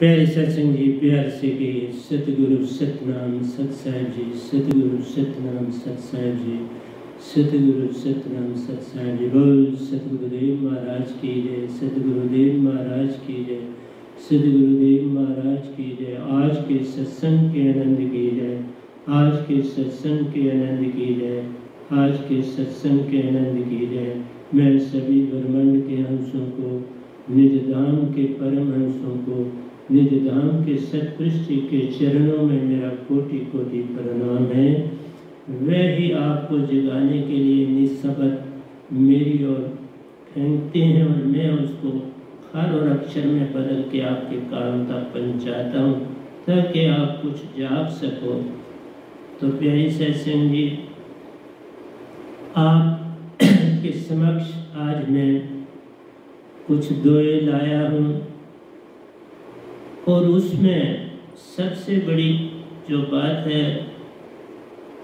प्यारे सत्संग जी, प्यार से गए सतगुरु सतनाम सत साहिब जी, सतगुरु सतनाम सत साहिब जी, सतगुरु सतनाम सत साहिब जी। बोल, सतगुरुदेव महाराज की जय, सतगुरुदेव महाराज की जय, सतगुरुदेव महाराज की जय। आज के सत्संग के आनंद की जय, आज के सत्संग के आनंद की जय, आज के सत्संग के आनंद की जय। मैं सभी ब्रह्मंड के अंशों को, निज धाम के परम हंसों को निज धाम के सतपृष्ठ के चरणों में मेरा कोटि कोटि प्रणाम है। वह ही आपको जगाने के लिए निस्सबत मेरी ओर फेंकते हैं और मैं उसको हर और अक्षर में बदल के आपके कान तक पहुँचाता हूँ, ताकि आप कुछ जाप सको। तो प्यारी सत्संग जी आप के समक्ष आज मैं कुछ दोए लाया हूँ। और उसमें सबसे बड़ी जो बात है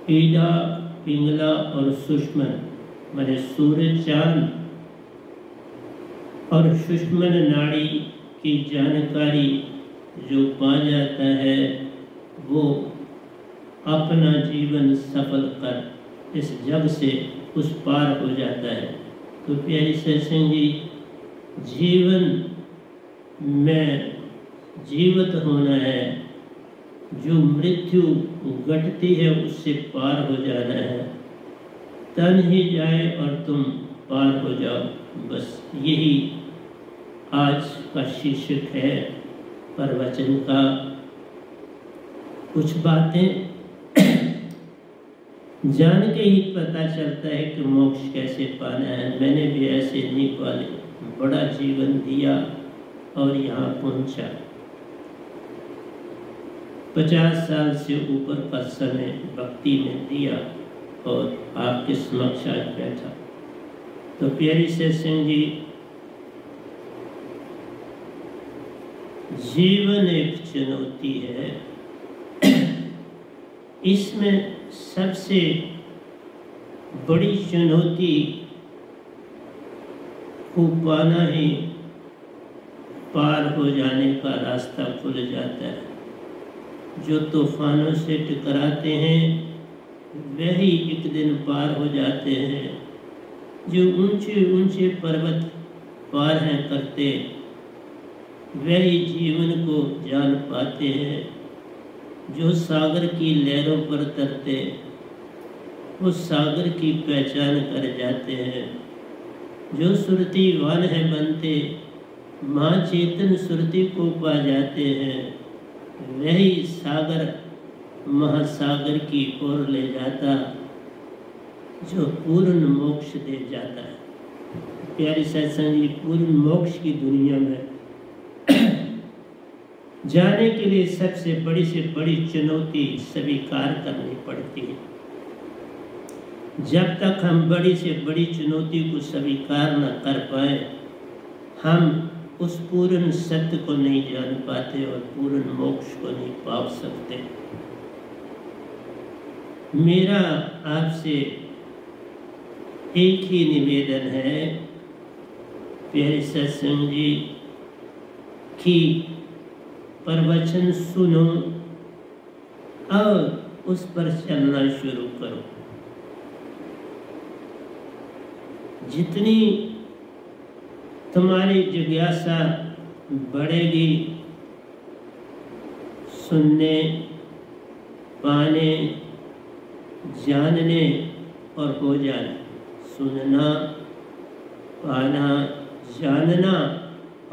पीड़ा पिंगला और सुषमन मैंने सूर्य चाँद। और सुषमन नाड़ी की जानकारी जो पा जाता है, वो अपना जीवन सफल कर इस जग से उस पार हो जाता है। तो प्यारी सत्संग जी जीवन में जीवित होना है। जो मृत्यु घटती है, उससे पार हो जाना है। तन ही जाए और तुम पार हो जाओ। बस यही आज का शीर्षक है प्रवचन का। कुछ बातें जान के ही पता चलता है कि मोक्ष कैसे पाना है। मैंने भी ऐसे नहीं पाले। बड़ा जीवन दिया और यहाँ पहुँचा। पचास साल से ऊपर का समय भक्ति में दिया और आपके समक्ष आज बैठा। तो प्यारी से सिंह जी, जीवन एक चुनौती है। इसमें सबसे बड़ी चुनौती को पाना ही पार हो जाने का रास्ता खुल जाता है। जो तूफानों से टकराते हैं, वही एक दिन पार हो जाते हैं। जो ऊँचे ऊँचे पर्वत पार हैं करते, वही जीवन को जान पाते हैं। जो सागर की लहरों पर तरते उस सागर की पहचान कर जाते हैं। जो सुरती वान है बनते माँ चेतन सुरती को पा जाते हैं। वही सागर, महासागर की ओर ले जाता, जो पूर्ण मोक्ष दे जाता है। प्यारी सत्संग जी, पूर्ण मोक्ष की दुनिया में जाने के लिए सबसे बड़ी से बड़ी चुनौती स्वीकार करनी पड़ती है। जब तक हम बड़ी से बड़ी चुनौती को स्वीकार न कर पाए, हम उस पूर्ण सत्य को नहीं जान पाते और पूर्ण मोक्ष को नहीं पा सकते। मेरा आपसे एक ही निवेदन है, प्यारे सत्संग जी, कि प्रवचन सुनो और उस पर चलना शुरू करो। जितनी तुम्हारी जिज्ञासा बढ़ेगी। सुनने, पाने, जानने और हो जाना। सुनना, पाना, जानना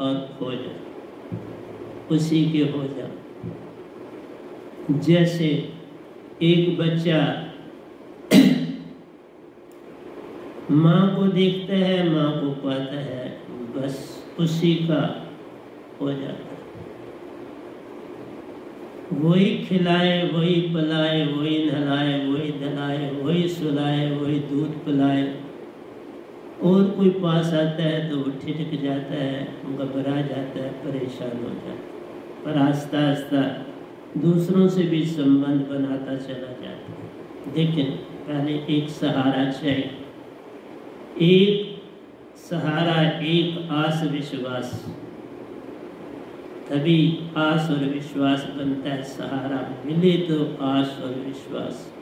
और हो जाना। उसी के हो जा जैसे एक बच्चा माँ को देखता है, माँ को पाता है बस उसी का हो जाता वही खिलाए, वही पलाए, वही नहलाए, वही दलाए, वही सुलाए, वही दूध पिलाए। और कोई पास आता है तो वो ठिठक जाता है, घबरा जाता है, परेशान हो जाता है। पर आस्ता आस्ता दूसरों से भी संबंध बनाता चला जाता है। लेकिन पहले एक सहारा चाहिए। एक सहारा एक आस विश्वास। तभी आस और विश्वास बनता है, सहारा मिले तो आस और विश्वास।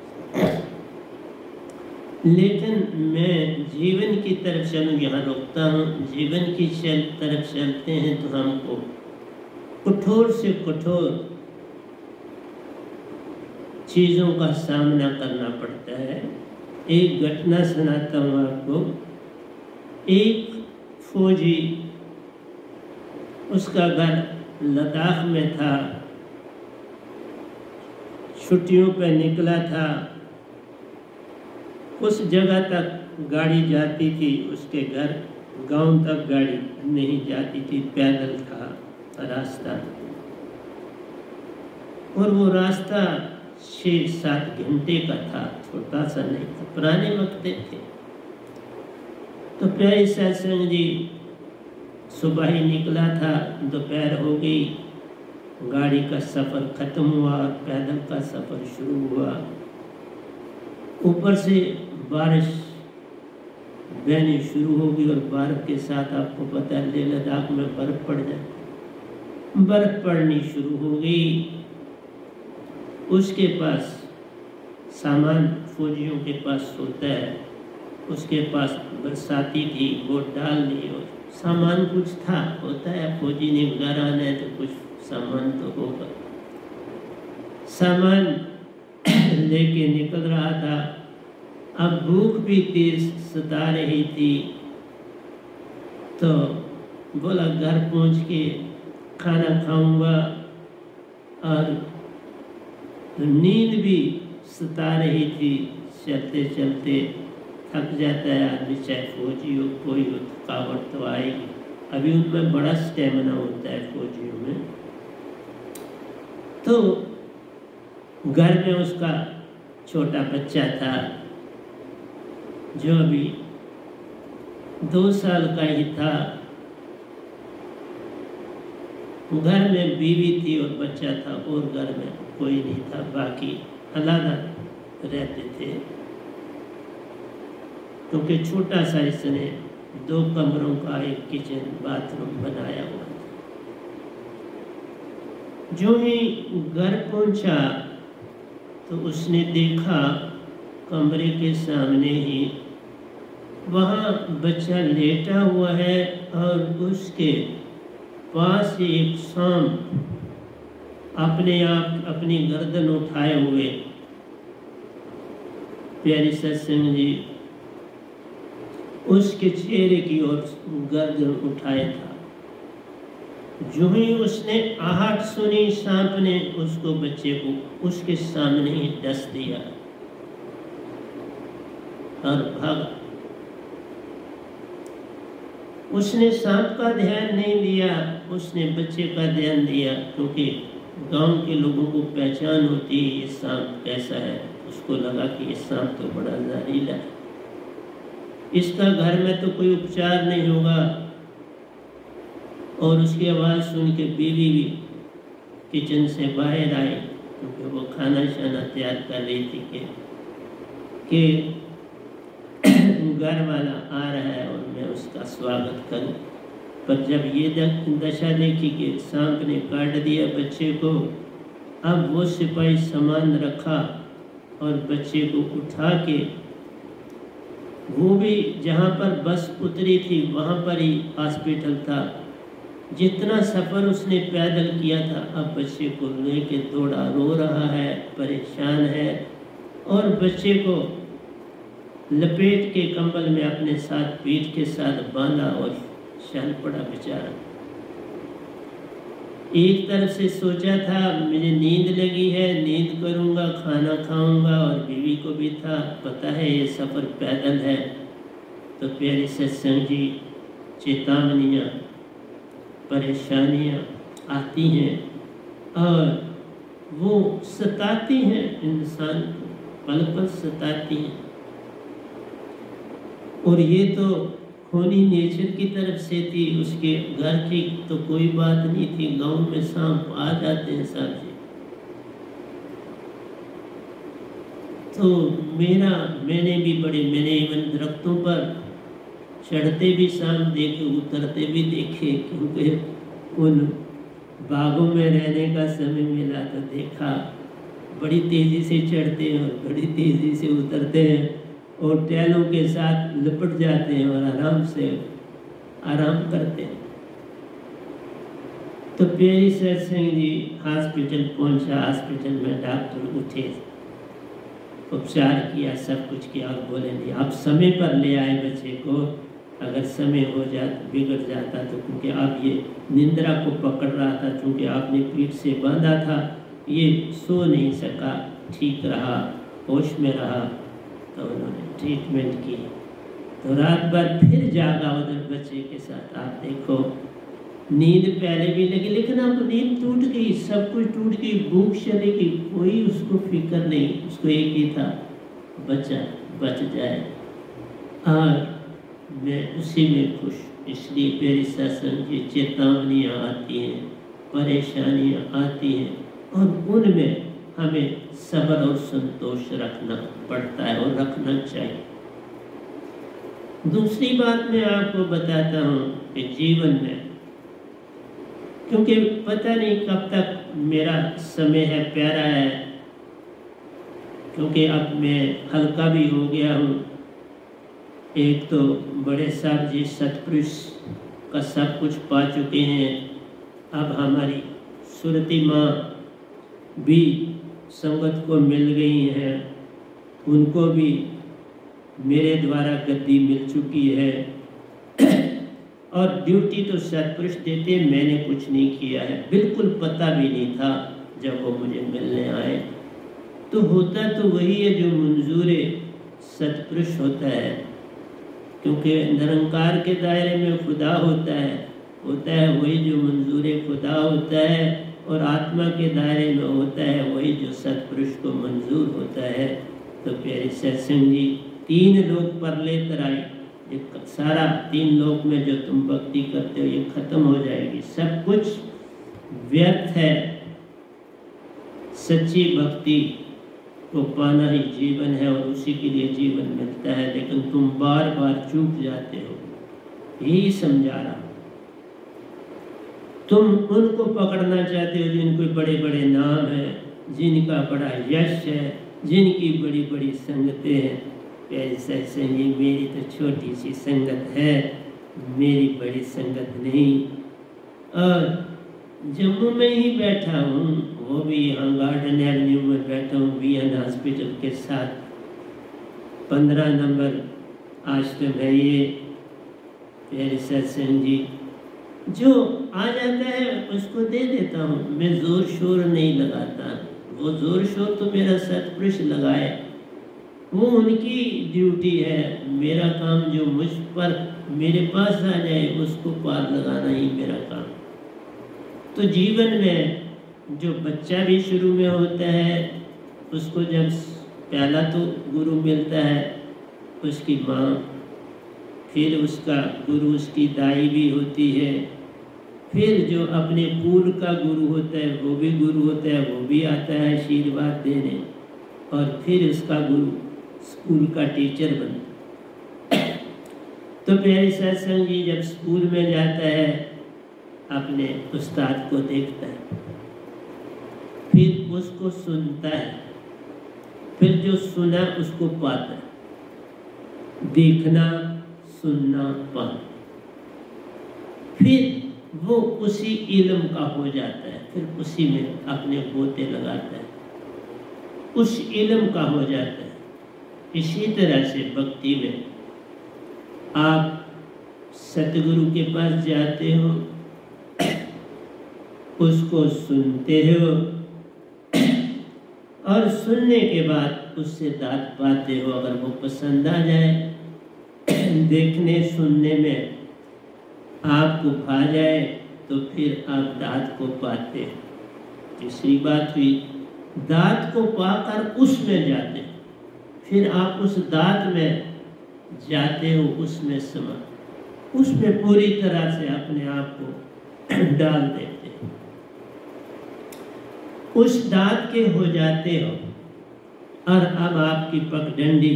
लेकिन मैं जीवन की तरफ़ चलूँ यहाँ रोकता हूँ, जीवन की चल तरफ़ चलते हैं तो हमको कठोर से कठोर चीज़ों का सामना करना पड़ता है। एक घटना सुनाता हूँ आपको। एक फौजी उसका घर लद्दाख में था। छुट्टियों पर निकला था। उस जगह तक गाड़ी जाती थी, उसके घर गाँव तक गाड़ी नहीं जाती थी, पैदल था रास्ता। और वो रास्ता छः सात घंटे का था, छोटा सा नहीं था, पुराने वक्त थे। तो प्यारे सत्संग जी सुबह ही निकला था, दोपहर हो गई। गाड़ी का सफ़र ख़त्म हुआ और पैदल का सफ़र शुरू हुआ। ऊपर से बारिश बहनी शुरू होगी और बर्फ़ के साथ आपको पता है, लेह लद्दाख में बर्फ़ पड़ जाती बर्फ़ पड़नी शुरू हो गई। उसके पास सामान, फौजियों के पास होता है। उसके पास बरसाती थी वो डाल ली और सामान कुछ था। होता है फौजी ने घर आना है तो कुछ सामान तो होगा। सामान लेके निकल रहा था। अब भूख भी तेज सता रही थी। तो बोला, घर पहुँच के खाना खाऊँगा और नींद भी सता रही थी। चलते चलते थक जाता है, आदमी चाहे फौजी हो, कोई हो, थकावट तो आएगी। अभी उनमें बड़ा स्टेमिना होता है फौजियों में। तो घर में उसका छोटा बच्चा था, जो अभी दो साल का ही था। घर में बीवी थी और बच्चा था और घर में कोई नहीं था, बाकी अलग रहते थे। क्योंकि छोटा सा इसने दो कमरों का एक किचन बाथरूम बनाया हुआ था। जो ही घर पहुँचा तो उसने देखा कमरे के सामने ही वहाँ बच्चा लेटा हुआ है और उसके पास एक सांप अपने आप, अपनी गर्दन उठाए हुए। प्यारी सत्संग जी उसके चेहरे की ओर गर्दन उठाया था। जो ही उसने आहट सुनी, सांप ने उसको बच्चे को उसके सामने ही डस दिया। और भागा। उसने सांप का ध्यान नहीं दिया, उसने बच्चे का ध्यान दिया, क्योंकि गाँव के लोगों को पहचान होती है ये सांप कैसा है। उसको लगा कि ये सांप तो बड़ा जहरीला है। इसका घर में तो कोई उपचार नहीं होगा। और उसकी आवाज़ सुन के बीवी भी किचन से बाहर आई, क्योंकि वो खाना शाना तैयार कर रही थी कि कि घर वाला आ रहा है और मैं उसका स्वागत करूँ। पर जब ये दशा देखी कि सांप ने काट दिया बच्चे को, अब वो सिपाही सामान रखा और बच्चे को उठा के वो भी जहाँ पर बस उतरी थी, वहाँ पर ही हॉस्पिटल था। जितना सफ़र उसने पैदल किया था, अब बच्चे को लेके थोड़ा रो रहा है, परेशान है और बच्चे को लपेट के कंबल में अपने साथ पीठ के साथ बांधा और चल पड़ा बेचारा। एक तरफ़ से सोचा था, मुझे नींद लगी है, नींद करूँगा, खाना खाऊँगा और बीवी को भी था। पता है ये सफ़र पैदल है। तो प्यारी सत्संग जी, चेतावनियाँ, परेशानियाँ आती हैं और वो सताती हैं, इंसान को, पल पल सताती हैं। और ये तो होनी नेचर की तरफ़ से थी, उसके घर की तो कोई बात नहीं थी। गाँव में सांप आ जाते हैं साहब जी तो मेरा, मैंने भी बड़े, मैंने इवन दरख्तों पर चढ़ते भी सांप देखे, उतरते भी देखे, क्योंकि उन बागों में रहने का समय मिला तो देखा। बड़ी तेज़ी से चढ़ते हैं और बड़ी तेज़ी से उतरते हैं। और टैलों के साथ लिपट जाते हैं और आराम से आराम करते हैं। तो प्यारी सर सिंह जी हॉस्पिटल पहुँचा, हॉस्पिटल में डॉक्टर उठे, उपचार किया, सब कुछ किया और बोले नहीं आप समय पर ले आए बच्चे को। अगर समय हो जाता बिगड़ जाता तो क्योंकि आप ये निंद्रा को पकड़ रहा था, क्योंकि आपने पीठ से बांधा था, ये सो नहीं सका, ठीक रहा, होश में रहा तो उन्होंने ट्रीटमेंट की। तो रात भर फिर जागा उधर बच्चे के साथ। आप देखो, नींद पहले भी लगी, लेकिन अब नींद टूट गई, सब कुछ टूट गई, भूख चली गई कोई उसको फ़िक्र नहीं, उसको एक ही था बच्चा बच जाए। और मैं उसी में खुश, इसलिए मेरी सत्संग की चेतावनियाँ आती हैं, परेशानियाँ आती हैं, और उनमें हमें सब्र और संतोष रखना पड़ता है और रखना चाहिए। दूसरी बात मैं आपको बताता हूँ कि जीवन में, क्योंकि पता नहीं कब तक मेरा समय है, प्यारा है, क्योंकि अब मैं हल्का भी हो गया हूँ। एक तो बड़े साहब जी सतपुरुष का सब कुछ पा चुके हैं। अब हमारी सुरती माँ भी संगत को मिल गई हैं, उनको भी मेरे द्वारा गद्दी मिल चुकी है। और ड्यूटी तो सतपुरुष देते, मैंने कुछ नहीं किया है। बिल्कुल पता भी नहीं था जब वो मुझे मिलने आए। तो होता तो वही है जो मंजूर सतपुरुष होता है। क्योंकि निरंकार के दायरे में खुदा होता है होता है वही जो मंजूर खुदा होता है। और आत्मा के दायरे में होता है वही जो सतपुरुष को मंजूर होता है। तो प्यारे सत्संग जी, तीन लोग पर ले कर आए सारा तीन लोक में जो तुम भक्ति करते हो, ये खत्म हो जाएगी। सब कुछ व्यर्थ है। सच्ची भक्ति को पाना ही जीवन है और उसी के लिए जीवन मिलता है। लेकिन तुम बार बार चूक जाते हो। यही समझा रहा तुम उनको पकड़ना चाहते हो जिनको बड़े बड़े नाम हैं, जिनका बड़ा यश है, जिनकी बड़ी बड़ी संगतें हैं। ऐसा संगी मेरी तो छोटी सी संगत है, मेरी बड़ी संगत नहीं। और जम्मू में ही बैठा हूँ, वो भी यहाँ गार्डन एवेन्यू में बैठा हूँ बी एन हॉस्पिटल के साथ। पंद्रह नंबर आश्रम है ये। प्यारे सत्संग जी जो आ जाता है, उसको दे देता हूँ। मैं ज़ोर शोर नहीं लगाता। वो ज़ोर शोर तो मेरा सतपुरुष लगाए। वो उनकी ड्यूटी है। मेरा काम जो मुझ पर मेरे पास आ जाए, उसको पार लगाना ही मेरा काम। तो जीवन में जो बच्चा भी शुरू में होता है, उसको जब पहला तो गुरु मिलता है, उसकी माँ फिर उसका गुरु उसकी दाई भी होती है। फिर जो अपने पूल का गुरु होता है, वो भी गुरु होता है, वो भी आता है आशीर्वाद देने। और फिर उसका गुरु स्कूल का टीचर बन। तो मेरे सत्संग जी जब स्कूल में जाता है, अपने उस्ताद को देखता है। फिर उसको सुनता है। फिर जो सुना, उसको पाता है। देखना सुनना पाना फिर वो उसी इलम का हो जाता है, फिर उसी में अपने गोते लगाता है। उस इलम का हो जाता है। इसी तरह से भक्ति में आप सतगुरु के पास जाते हो, उसको सुनते हो, और सुनने के बाद उससे दात पाते हो, अगर वो पसंद आ जाए। देखने सुनने में आपको भा जाए तो फिर आप दात को पाते हो। तीसरी बात हुई, दात को पाकर उसमें जाते फिर आप उस दांत में जाते हो, उसमें समा। उसमें पूरी तरह से अपने आप को डाल देते उस दांत के हो जाते हो और अब आपकी पगडंडी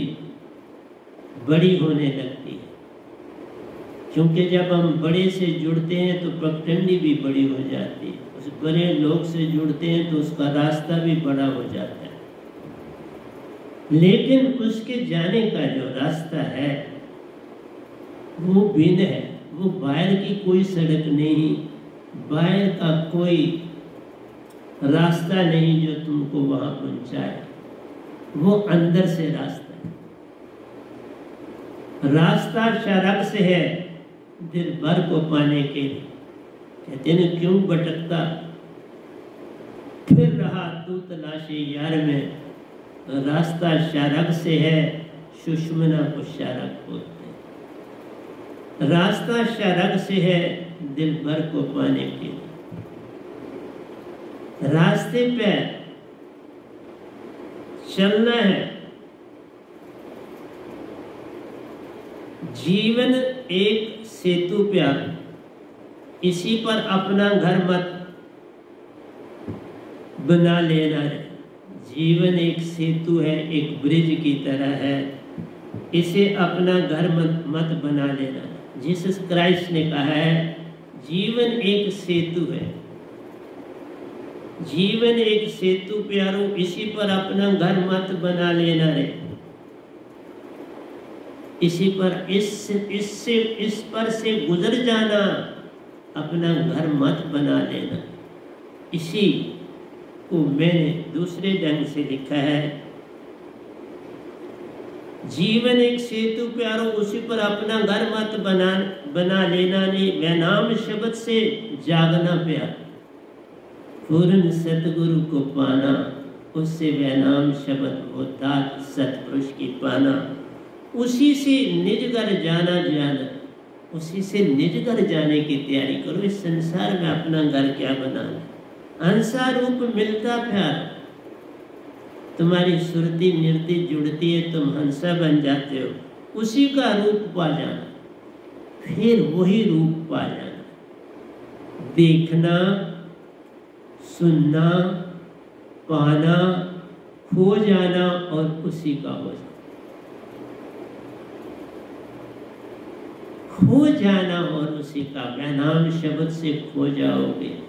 बड़ी होने लगती है। क्योंकि जब हम बड़े से जुड़ते हैं तो पगडंडी भी बड़ी हो जाती है। उस बड़े लोग से जुड़ते हैं तो उसका रास्ता भी बड़ा हो जाता है। लेकिन उसके जाने का जो रास्ता है, वो भिन्न है। वो बाहर की कोई सड़क नहीं, बाहर का कोई रास्ता नहीं जो तुमको वहाँ पहुँचाए। वो अंदर से रास्ता रास्ता शरक से है, दिल भर को पाने के लिए। कहते हैं क्यों भटकता? फिर रहा तू तलाशी यार में, रास्ता शारक से है, सुषमना को शारक बोलते रास्ता शारक से है, दिल भर को पाने के लिए। रास्ते पे चलना है जीवन एक सेतु प्यार। इसी पर अपना घर मत बना लेना है। जीवन एक सेतु है, एक ब्रिज की तरह है। इसे अपना घर मत मत बना लेना। जीसस क्राइस्ट ने कहा है, जीवन एक सेतु है। जीवन एक सेतु प्यारो, इसी पर अपना घर मत बना लेना रे। इसी पर इस इससे इस पर से गुजर जाना, अपना घर मत बना लेना। इसी को मैंने दूसरे ढंग से लिखा है। जीवन एक सेतु प्यारो, उसी पर अपना घर मत बना बना लेना नहीं। वैनाम शब्द से जागना प्यार, पूर्ण सतगुरु को पाना, उससे वैनाम शब्द होता सतपुरुष की पाना। उसी से निज घर जाना जाना, उसी से निज घर जाने की तैयारी करो। इस संसार में अपना घर क्या बनाना? अंसा रूप मिलता प्यार। तुम्हारी सुरती निर्ति जुड़ती है, तुम हंसा बन जाते हो। उसी का रूप पा जाना, फिर वही रूप पा जाना। देखना, सुनना, पाना, खो जाना और उसी का हो जाना। खो जाना और उसी का वैनाम शब्द से खो जाओगे?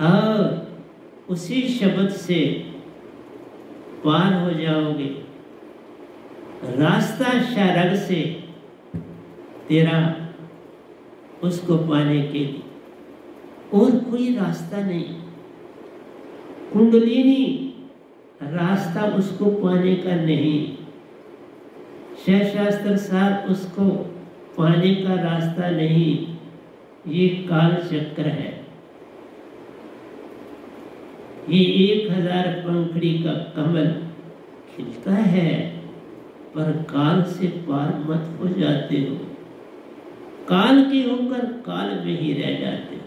और उसी शब्द से पार हो जाओगे। रास्ता शारग से तेरा उसको पाने के लिए और कोई रास्ता नहीं। कुंडलिनी, रास्ता उसको पाने का नहीं। शास्त्र सार उसको पाने का रास्ता नहीं, ये काल चक्र है। ये एक हज़ार पंखड़ी का कमल खिलता है, पर काल से पार मत हो जाते हो। काल के होकर काल में ही रह जाते हो।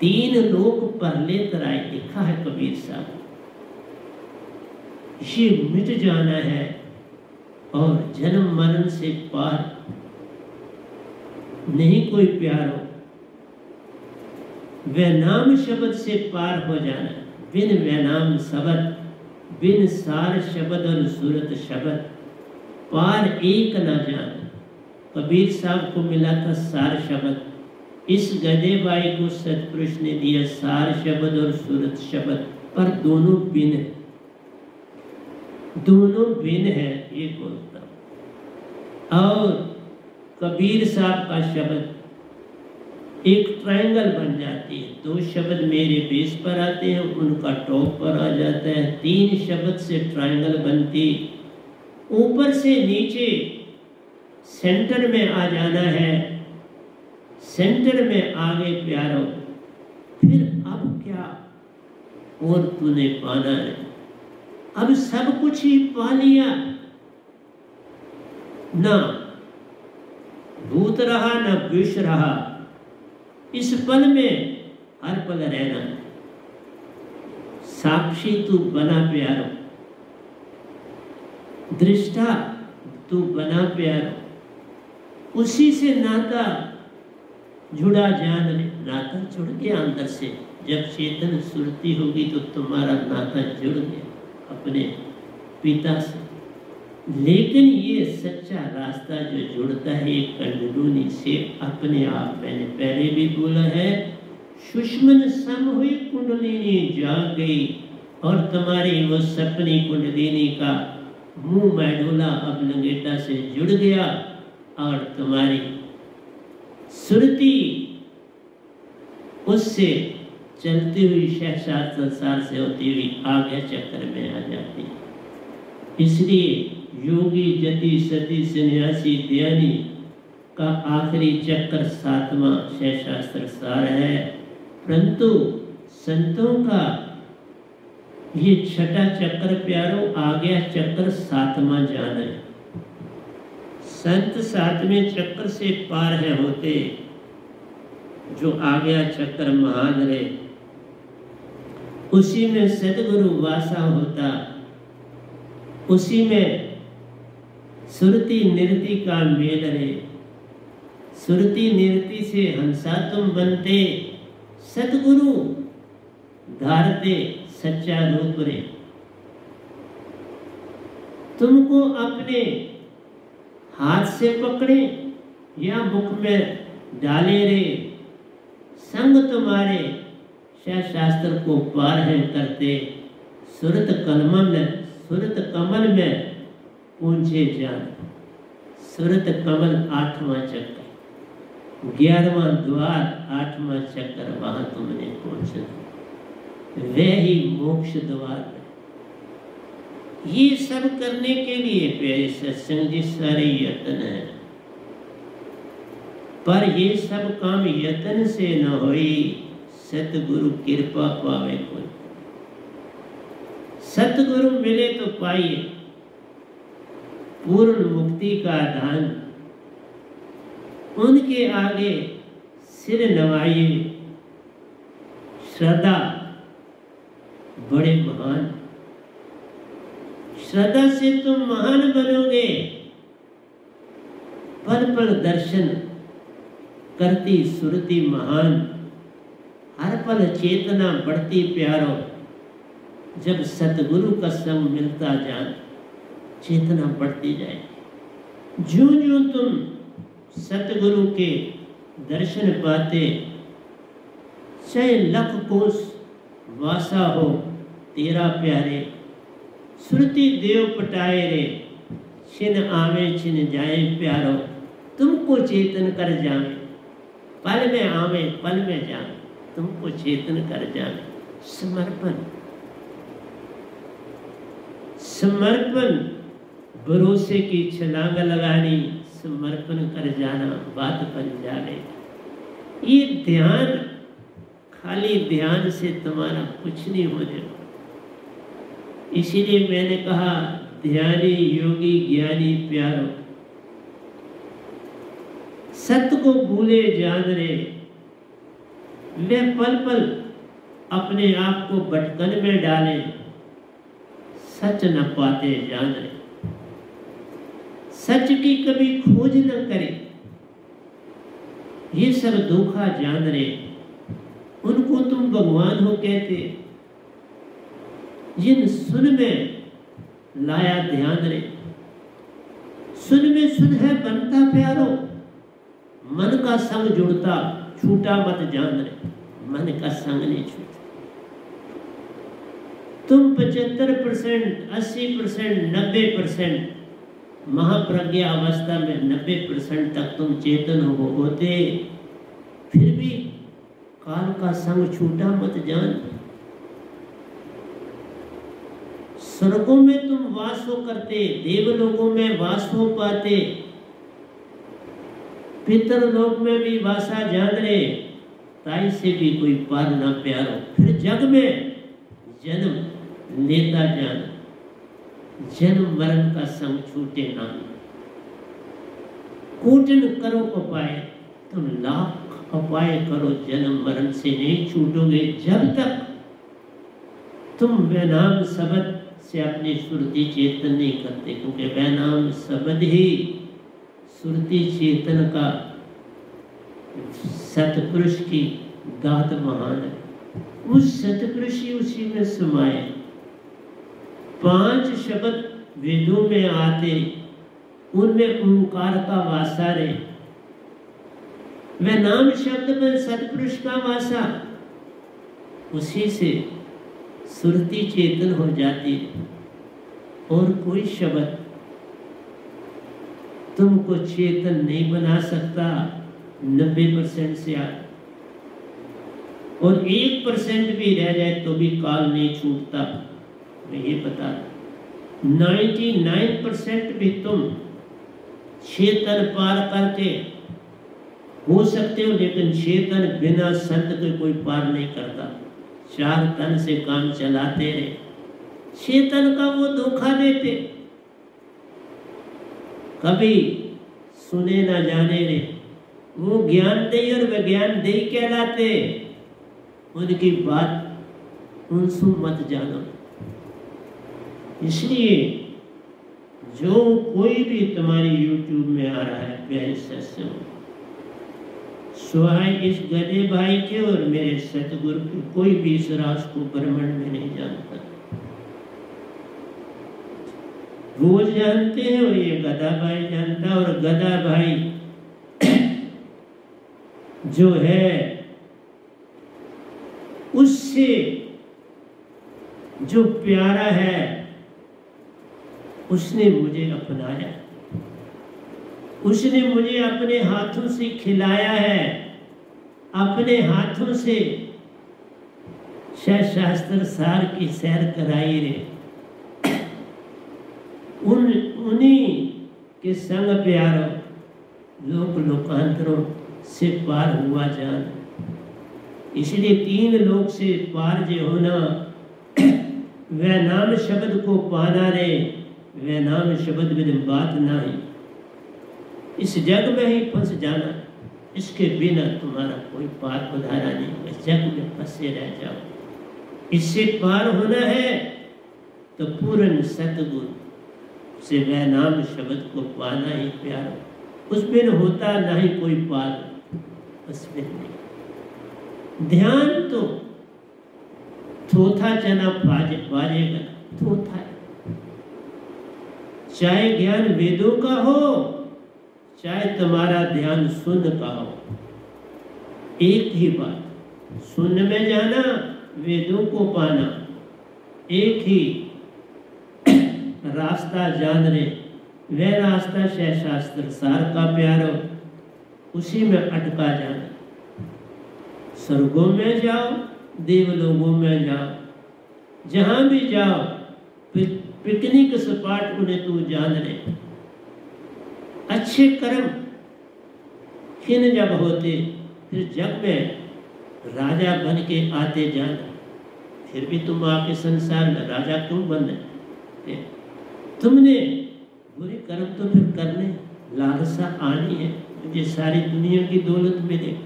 तीन लोग परले तराय लिखा है कबीर साहब। ये मिट जाना है और जन्म मरण से पार नहीं कोई प्यार हो। वैनाम शब्द से पार हो जाना, बिन वैनाम शब्द, बिन सार शब्द और सूरत शब्द, पार एक ना जाना। कबीर साहब को मिला था सार शब्द। इस गधे बाई को सतपुरुष ने दिया सार शब्द और सूरत शब्द, पर दोनों बिन है। दोनों बिन है, ये बोलता और कबीर साहब का शब्द एक ट्रायंगल बन जाती है। दो शब्द मेरे बेस पर आते हैं, उनका टॉप पर आ जाता है। तीन शब्द से ट्रायंगल बनती ऊपर से नीचे सेंटर में आ जाना है। सेंटर में आगे प्यारो। फिर अब क्या और तूने पाना है? अब सब कुछ ही पा लिया। ना भूत रहा ना विष रहा इस पल में हर पल रहना। साक्षी तू बना प्यारो। दृष्टा तू बना प्यारो। उसी से नाता जुड़ा जान नाता जुड़ गया अंदर से। जब चेतन सुरती होगी तो तुम्हारा नाता जुड़ गया। अपने पिता से। लेकिन ये सच्चा रास्ता जो जुड़ता है कंडूनी से अपने आप मैंने पहले भी बोला है सुषमन सम हुई कुंडलिनी जाग गई और तुम्हारी वो सपनी कुंडलिनी का मुँह मैडोला अब लंगेटा से जुड़ गया और तुम्हारी सुरती उससे चलती हुई शहशाद संसार से होती हुई आगे चक्कर में आ जाती। इसलिए योगी जति सती सन्यासी दयानी का आखिरी चक्कर सातवां शहशास्त्र सार है। परंतु संतों का ये छठा चक्र प्यारो आ गया चक्र सातवां जान है। संत सातवें चक्र से पार है होते, जो आ गया चक्र महान रे उसी में सदगुरु वासा होता उसी में सुरति निरति का मेल रे। सुरति निरति से हंसा तुम बनते, सदगुरु धारते सच्चा रूप रे। तुमको अपने हाथ से पकड़े या मुख में डाले रे। संग तुम्हारे शास्त्र को पार है करते, सुरत कलम में सुरत कमल में पूछे जान। सुरत कमल आठवां चक्कर ग्यारहवा द्वार आठवां चक्कर वहाँ तुमने पहुँचना वह ही मोक्ष द्वार ये सब करने के लिए प्यारे सत्संग जी, सारे यत्न है। पर ये सब काम यत्न से न होई। सतगुरु कृपा पावे कोई सतगुरु मिले तो पाइए। पूर्ण मुक्ति का दान। उनके आगे सिर नवाइए। श्रद्धा बड़े महान। श्रद्धा से तुम महान बनोगे। पल पल दर्शन करती सुरती महान। हर पल चेतना बढ़ती प्यारो। जब सतगुरु का संग मिलता जान चेतना बढ़ती जाए। जो जो तुम सतगुरु के दर्शन पाते चाहे लख कोस वासा हो तेरा प्यारे। श्रुति देव पटाए रे, छिन आवे, छिन जाए प्यारो। तुमको चेतन कर जावे, पल में आवे, पल में जावे। तुमको चेतन कर जावे। समर्पण। समर्पण, भरोसे की छलांग लगानी, समर्पण कर जाना, बात बन जाने ये ध्यान, खाली ध्यान से तुम्हारा कुछ नहीं होने इसीलिए मैंने कहा, ध्यानी योगी, ज्ञानी प्यारो। सत्य को भूले जान रहे वे पल पल अपने आप को भटकन में डाले। सच न पाते जान। सच की कभी खोज न करे। ये सब धोखा जान रहे उनको तुम भगवान हो कहते जिन सुन में लाया ध्यान रे सुन में सुन है बनता प्यारो। मन का संग जुड़ता, छूटा मत जान रे मन का संग नहीं छूटा तुम पचहत्तर परसेंट, अस्सी परसेंट, नब्बे परसेंट महाप्रज्ञा अवस्था में नब्बे परसेंट तक तुम चेतन हो होते। फिर भी काल का संग छूटा मत जान। स्वर्गों में तुम वास हो करते देवलोकों में वास हो पाते। पितरलोक में भी वासा जान रहे, ताई से भी कोई पार ना प्यारो। फिर जग में जन्म। लेता जान जन्म मरण का संग छूटे ना। कूटन करो उपाय, तुम लाख उपाय करो जन्म मरण से नहीं छूटोगे जब तक। तुम वैनाम शब्द से अपनी सुरती चेतन नहीं करते, क्योंकि वैनाम शब्द ही सुरती चेतन का सतपुरुष की दात महान है। उस सतपुरुष ही उसी में समाये। पाँच शब्द वेदों में आते, उनमें ओंकार का वासा रहे वह नाम शब्द में सतपुरुष का वासा, उसी से सुरती चेतन हो जाती। और कोई शब्द तुमको चेतन नहीं बना सकता, नब्बे परसेंट से और एक परसेंट भी रह जाए तो भी काल नहीं छूटता। मैं ये बता नाइन्टी नाइन परसेंट भी तुम चेतन पार करके हो सकते हो, लेकिन चेतन बिना संत के कोई पार नहीं करता। चार तन से काम चलाते रहे। चेतन का वो धोखा देते। कभी सुने ना जाने रे, वो ज्ञान दे और विज्ञान दे कहलाते। उनकी बात, उनसु मत जानो। इसलिए जो कोई भी तुम्हारी यूट्यूब में आ रहा है, प्यारे सत्संग सुहाय इस गधे भाई के और मेरे सतगुरु के, कोई भी इस रास को ब्रह्मंड में नहीं जानता। वो जानते हैं और ये गधा भाई जानता और गधा भाई जो है, उससे जो प्यारा है उसने मुझे अपनाया। उसने मुझे अपने हाथों से खिलाया है। अपने हाथों से शास्त्र सार की सैर कराई रे। उन, उन्हीं के संग प्यारो, लोक लोकांतरों से पार हुआ जान। इसलिए तीन लोक से पार जो होना, वह नाम शब्द को पाना रे। वह नाम शब्द बिन बात ना ही इस जग में ही फंस जाना, इसके बिना तुम्हारा कोई पार उधारा नहीं। इस जग में फंसे रह जाओ इससे पार होना है तो पूर्ण सतगुरु से वह नाम शब्द को पाना ही प्यारा उस बिन होता ना ही कोई पार, उस बिन नहीं। ध्यान तो थोथा चना बाजे बाजेगा थोथा चाहे ज्ञान वेदों का हो, चाहे तुम्हारा ध्यान सुन का हो। एक ही बात, सुन में जाना, वेदों को पाना। एक ही रास्ता जान रहे वह रास्ता शह शास्त्र सार का प्यारो, उसी में अटका जाना। स्वर्गों में जाओ, देवलोगों में जाओ, जहाँ भी जाओ पिकनिक सपाट उन्हें तू जान ले। अच्छे कर्म खिन जब होते, फिर जग में राजा बन के आते जाना। फिर भी तुम आके संसार में राजा क्यों बन रहे? तुमने बुरे कर्म तो फिर करने, लालसा आनी है। मुझे सारी दुनिया की दौलत मिले।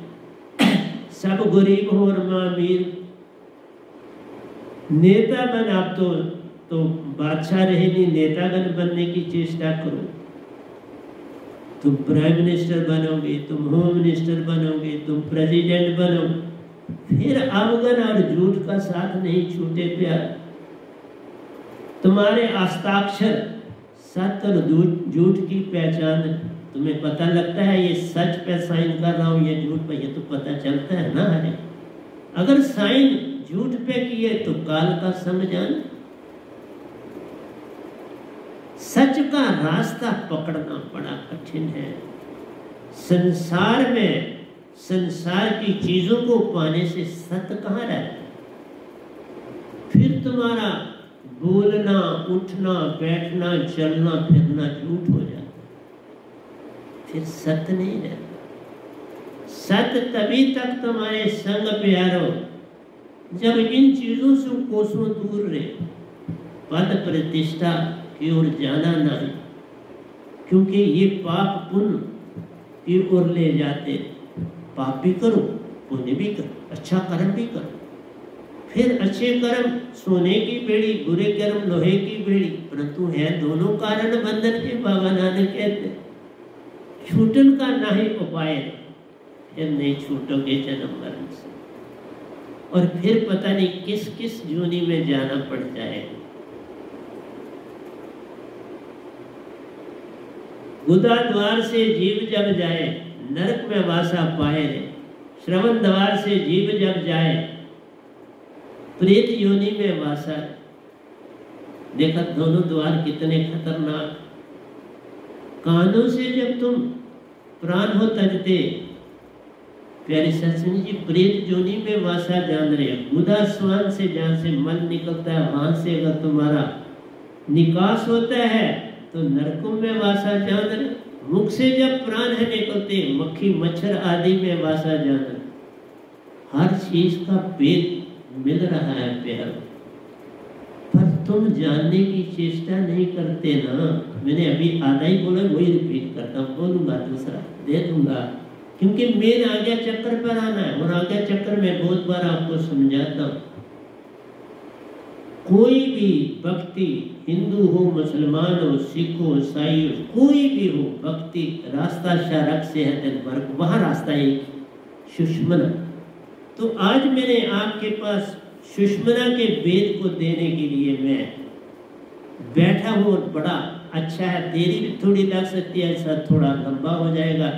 सब गरीब हो और माँ मीर नेता बन आप तो तो बादशाह रहे नहीं नेतागण बनने की चेष्टा करो। तुम प्राइम मिनिस्टर बनोगे, तुम होम मिनिस्टर बनोगे, तुम प्रेसिडेंट बनो। फिर अवगन और झूठ का साथ नहीं छूटे प्यार। तुम्हारे हस्ताक्षर सत्य और झूठ की पहचान, तुम्हें पता लगता है ये सच पे साइन कर रहा हूँ, ये झूठ पे, ये तो पता चलता है ना। अरे अगर साइन झूठ पे किए तो काल का समझान सच का रास्ता पकड़ना बड़ा कठिन है। संसार में संसार की चीज़ों को पाने से सत्य कहाँ रहता फिर तुम्हारा बोलना, उठना, बैठना, चलना, फिरना झूठ हो जाता फिर सत्य नहीं रहता। सत्य तभी तक तुम्हारे संग प्यारो जब इन चीज़ों से कोसों दूर रहे। पद प्रतिष्ठा की ओर जाना नहीं, क्योंकि ये पाप पुण्य की ओर ले जाते पाप भी करो, पुण्य भी करो अच्छा कर्म भी करो। फिर अच्छे कर्म, सोने की बेड़ी, बुरे कर्म, लोहे की बेड़ी, परंतु है दोनों कारण बंधन के बाबा नानक कहते छूटन का ना ही उपाय फिर नहीं छूटोगे जन्म मरण से। और फिर पता नहीं किस किस जूनी में जाना पड़ जाएगा। गुदा द्वार से जीव जब जाए, नरक में वासा पाए श्रवण द्वार से जीव जब जाए, प्रेत योनि में वासा देखा दोनों द्वार कितने खतरनाक। कानों से जब तुम प्राण हो तजते, प्यारी सत्संग जी, प्रेत जोनी में वासा जान रहे मुदा स्वान से जहाँ से मल निकलता है, वहाँ से अगर तुम्हारा निकास होता है तो नरकों में वासा जान मुख से जब प्राण है निकलते, मक्खी, मच्छर आदि में वासा जान हर चीज़ का पेट मिल रहा है प्यार। पर तुम जानने की चेष्टा नहीं करते ना। मैंने अभी आधा ही बोला, वही रिपीट करता बोलूँगा दूसरा, दे दूँगा। क्योंकि मेन आज्ञा चक्र पर आना है, और आज्ञा चक्र में बहुत बार आपको समझाता हूँ। कोई भी भक्ति हिंदू हो, मुसलमान हो, सिख हो, ईसाई हो, कोई भी हो, भक्ति रास्ता शारक से है भर वहाँ रास्ता एक सुषमना तो आज मैंने आपके पास सुषमना के वेद को देने के लिए मैं बैठा हूँ और बड़ा अच्छा है, देरी भी थोड़ी लग सकती है, ऐसा थोड़ा लंबा हो जाएगा।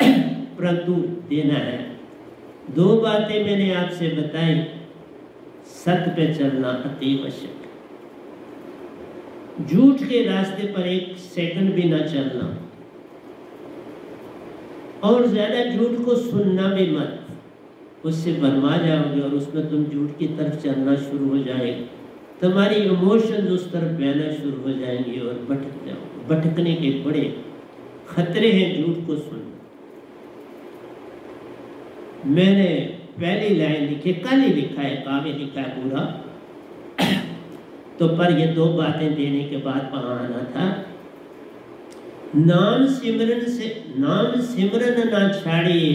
परंतु देना है। दो बातें मैंने आपसे बताई, सत्य पे चलना अति आवश्यक झूठ के रास्ते पर एक सेकंड भी ना चलना। और ज़्यादा झूठ को सुनना भी मत। उससे बनवा जाओगे और उसमें तुम झूठ की तरफ़ चलना शुरू हो जाएगा। तुम्हारी इमोशन उस तरफ़ बहना शुरू हो जाएँगे और भटक जाओगे। भटकने के बड़े खतरे हैं झूठ को सुनना। मैंने पहली लाइन लिखी, कल ही लिखा है, काव्य लिखा है पूरा तो पर ये दो बातें देने के बाद वहाँ आना था। नाम सिमरन से, नाम सिमरन ना छाड़िए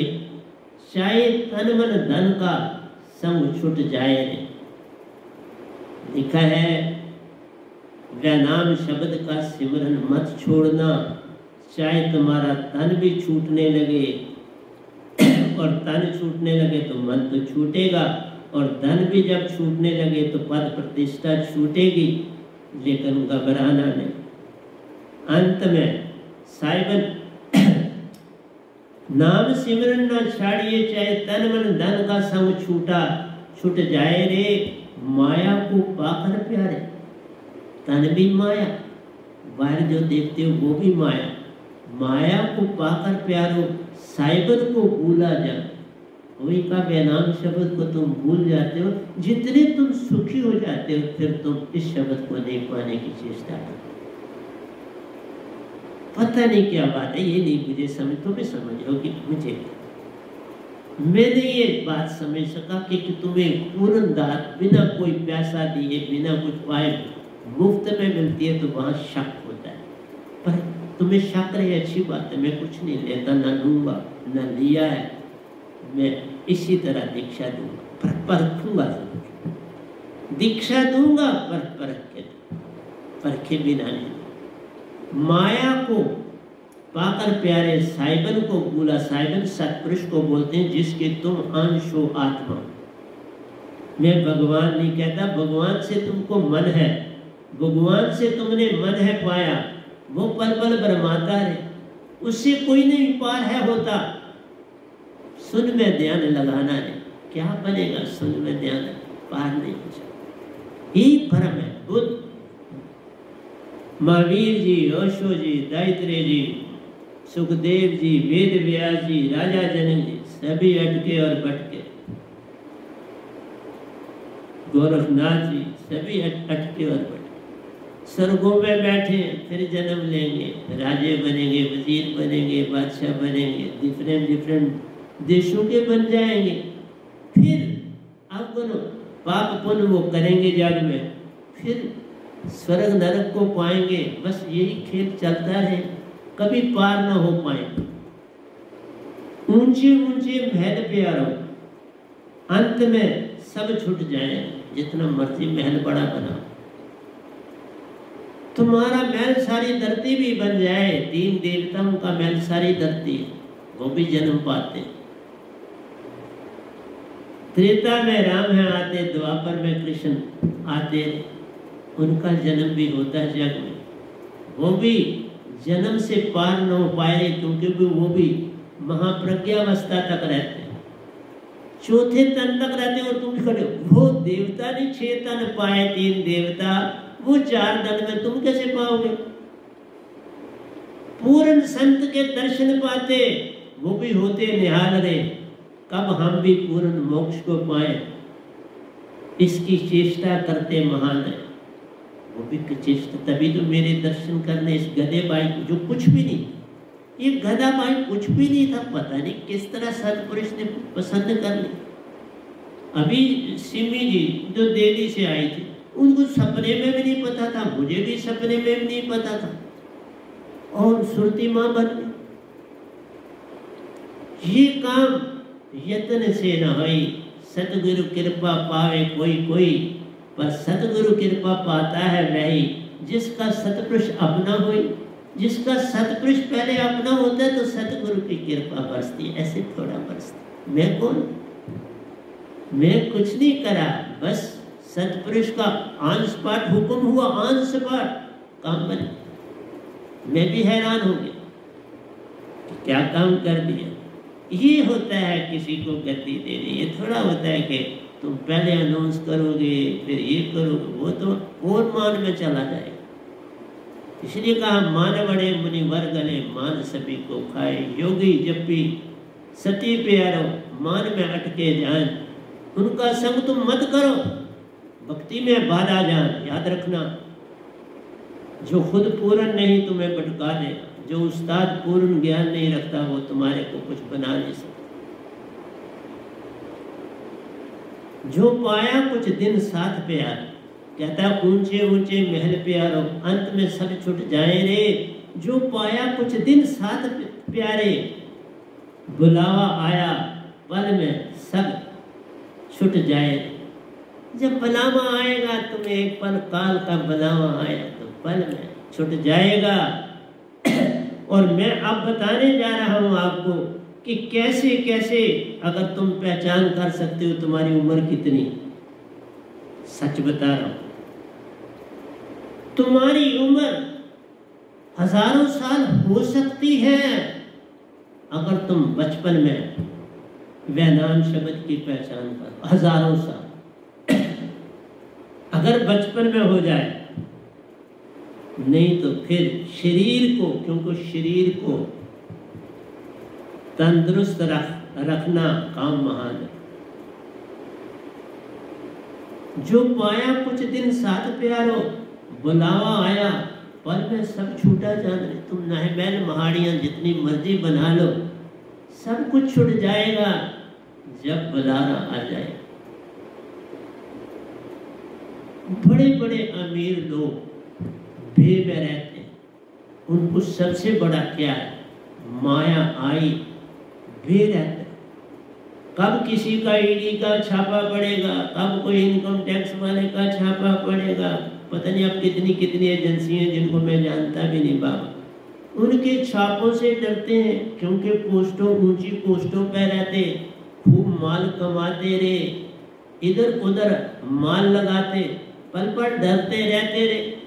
चाहे तन मन धन का संग छुट जाए। लिखा है, वह नाम शब्द का सिमरन मत छोड़ना चाहे तुम्हारा तन भी छूटने लगे। और तन छूटने लगे तो मन तो छूटेगा। और धन भी जब छूटने लगे तो पद प्रतिष्ठा छूटेगी, लेकिन घबराना नहीं। अंत में, साइबन, नाम सिमरन न छाड़िए, चाहे तन मन धन का संग छूटा, छूट जाए रे, माया को पाकर प्यारे। तन भी माया बाहर जो देखते हो वो भी माया। माया को पाकर प्यारो साइबर को भूला जा वही का बेनाम शब्द को तुम भूल जाते हो। जितने तुम सुखी हो जाते हो फिर तुम इस शब्द को नहीं पाने की चेष्टा करते पता नहीं क्या बात है ये नहीं मुझे समझ तुम्हें समझ लो कि मुझे। मैंने ये बात समझ सका कि, कि तुम्हें पूर्ण दात बिना कोई पैसा दिए बिना कुछ पाए मुफ़्त में मिलती है तो वहाँ शक होता है। पर तुम्हें शक रही अच्छी बात है मैं कुछ नहीं लेता ना लूँगा ना लिया है। मैं इसी तरह दीक्षा दूँगा। पर परखूँगा दीक्षा दूँगा, पर परख के परखे बिना नहीं। माया को, पाकर प्यारे साइबन को बोला साइबन सतपुरुष को बोलते हैं, जिसके तुम अंश हो। आत्मा मैं भगवान नहीं कहता, भगवान से तुमको मन है। भगवान से तुमने मन है पाया। वो पल पल बरमाता है उससे कोई नहीं पार है होता। सुन में ध्यान लगाना है। क्या बनेगा सुन में ध्यान? पार नहीं हो यही भ्रम है, बुद्ध। महावीर जी ओशो जी दैत्रे जी, सुखदेव जी, वेद व्यास जी, राजा जनक जी, सभी अटके और बटके गोरखनाथ जी, सभी अटके और बटके स्वर्गों में बैठे, फिर जन्म लेंगे। राजे बनेंगे, वज़ीर बनेंगे, बादशाह बनेंगे डिफरेंट डिफरेंट देशों के बन जाएँगे। फिर अब बनो, पाप पुण्य वो करेंगे जग में। फिर स्वर्ग नरक को पाएँगे। बस यही खेल चलता है। कभी पार ना हो पाए। ऊँचे ऊँचे महल पे आ रहो अंत में सब छूट जाए, जितना मर्ज़ी महल बड़ा बना। तुम्हारा महल सारी धरती भी बन जाए। तीन देवताओं का महल सारी धरती, वो भी जन्म पाते। त्रेता में राम है आते, द्वापर में कृष्ण आते। उनका जन्म भी होता है जग में। वो भी जन्म से पार न हो पाए, क्योंकि भी वो भी महाप्रज्ञावस्था तक रहते हैं। चौथे तन तक रहते और तुम खड़े वो देवता ने छह तन पाए, तीन देवता, वो चार तन में तुम कैसे पाओगे? पूर्ण संत के दर्शन पाते, वो भी होते निहाल रे कब हम भी पूर्ण मोक्ष को पाए। इसकी चेष्टा करते महान है। वो भी चेष्टा, तभी तो मेरे दर्शन करने इस गधे को, जो कुछ भी नहीं, ये गधा भाई कुछ भी नहीं था, पता नहीं किस तरह सतपुरुष ने पसंद कर ली अभी सिमी जी जो दिल्ली से आई थी, उनको सपने में भी नहीं पता था, मुझे भी सपने में भी नहीं पता था। और सुरती माँ बन ये काम यत्न से न हुई। सतगुरु कृपा पावे कोई कोई, पर सतगुरु कृपा पाता है वही जिसका सतपुरुष अपना हो जिसका सतपुरुष पहले अपना होता है तो सतगुरु की कृपा बरसती ऐसे थोड़ा बरसती मैं कौन? मैं कुछ नहीं करा। बस सतपुरुष का आंश पाठ हुक्म हुआ आंश पाठ। काम बने। मैं भी हैरान हो गया। क्या काम कर दिया? ये होता है किसी को गति देनी। ये थोड़ा होता है कि तुम पहले अनाउंस करोगे, फिर ये करोगे, वो तो और मान में चला जाएगा। इसलिए कहा मान बड़े मुनि वर गले मान सभी को खाए। योगी जपी सती प्यारो, मान में अटके जान उनका संग तुम मत करो। भक्ति में बाधा जान याद रखना। जो खुद पूर्ण नहीं, तुम्हें भटका देगा। जो उस्ताद पूर्ण ज्ञान नहीं रखता, वो तुम्हारे को कुछ बना नहीं सकता। जो पाया कुछ दिन साथ प्यार कहता ऊँचे ऊँचे महल प्यारो अंत में सब छुट जाए रे। जो पाया कुछ दिन साथ प्यारे, बुलावा आया पल में सब छुट जाए जब बलावा आएगा, तुम्हें एक पल काल का बलावा आया तो पल में छुट जाएगा। और मैं अब बताने जा रहा हूँ आपको कि कैसे कैसे अगर तुम पहचान कर सकते हो तुम्हारी उम्र कितनी। सच बता रहा हूँ। तुम्हारी उम्र हज़ारों साल हो सकती है अगर तुम बचपन में वैनाम शब्द की पहचान कर। हज़ारों साल। अगर बचपन में हो जाए नहीं तो फिर शरीर को, क्योंकि शरीर को तंदुरुस्त रख, रखना काम महान है। जो पाया कुछ दिन साथ प्यारो, बुलावा आया, पर मैं सब छूटा जान तुम नहमैल महाड़ियाँ जितनी मर्ज़ी बना लो, सब कुछ छूट जाएगा जब बुलाना आ जाए। बड़े बड़े अमीर लोग भे में रहते हैं। उनको सबसे बड़ा क्या है? माया आई भे रहते कब किसी का ईडी का छापा पड़ेगा? कब कोई इनकम टैक्स वाले का छापा पड़ेगा? पता नहीं अब कितनी कितनी एजेंसी हैं जिनको मैं जानता भी नहीं बाबा। उनके छापों से डरते हैं, क्योंकि पोस्टों, ऊँची पोस्टों पर रहते खूब माल कमाते रहे। इधर उधर माल लगाते पल पल डरते रहते रहे।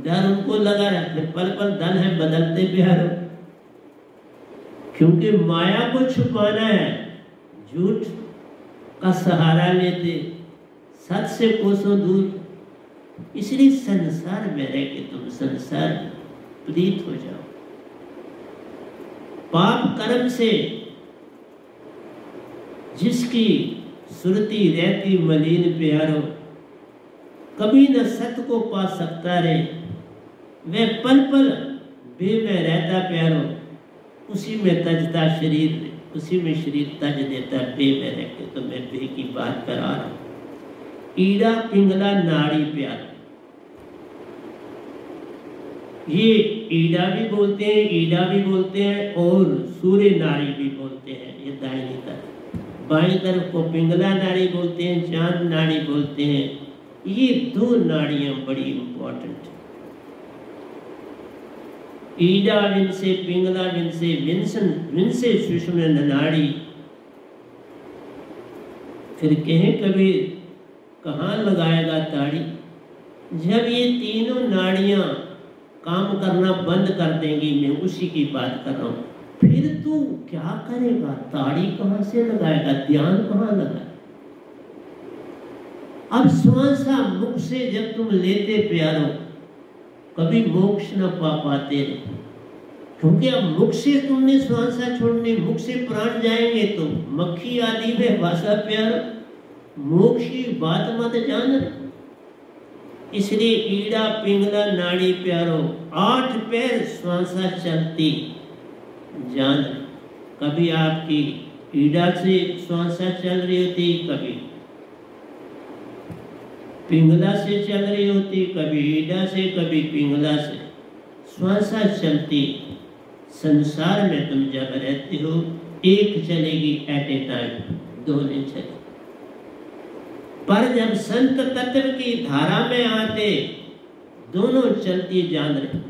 डर उनको लगा रहते पल पल धन है, बदलते बिहार क्योंकि माया को छुपाना है, झूठ का सहारा लेते सच से कोसो दूर। इसलिए संसार में रह के तुम संसार प्रीत हो जाओ। पाप कर्म से जिसकी सुरती रहती मलिन प्यारो, कभी न सत को पा सकता रे। मैं पल पल बे में रहता प्यारो, उसी में तजता शरीर, उसी में शरीर तज देता बे में रह के तो मैं बे की बात करा रहा हूँ। ईड़ा पिंगला नाड़ी प्यार। ये ईड़ा भी बोलते हैं ईड़ा भी बोलते हैं और सूर्य नाड़ी भी बोलते हैं, ये दाहिनी तरफ़। बाई तरफ़ को पिंगला नाड़ी बोलते हैं, चाँद नाड़ी बोलते हैं। ये दो नाड़ियाँ बड़ी इंपॉर्टेंट ईडा विन से पिंगला विन से विंसन विन से सुषम नाड़ी फिर कहें कभी कहाँ लगाएगा ताड़ी? जब ये तीनों नाड़ियाँ काम करना बंद कर देंगी, मैं उसी की बात कर रहा हूँ। फिर तू क्या करेगा? ताड़ी कहाँ से लगाएगा? ध्यान कहाँ लगाएगा अब श्वासा मुख से जब तुम लेते प्यारो कभी मोक्ष न पा पाते क्योंकि अब मुख से तुमने श्वासा छोड़ने, मुख से प्राण जाएँगे तो मक्खी आदि में भाषा प्यार, मोक्ष की बात मत जान। इसलिए ईड़ा पिंगला, नाड़ी प्यारो, आठ पैर श्वासा चलती जान। कभी आपकी ईड़ा से श्वासा चल रही होती, कभी पिंगला से चल रही होती, कभी ईडा से, कभी पिंगला से। श्वासा चलती, संसार में तुम जब रहते हो, एक चलेगी एट ए टाइम दो नहीं चले पर जब संत तत्व की धारा में आते, दोनों चलती जान रहे।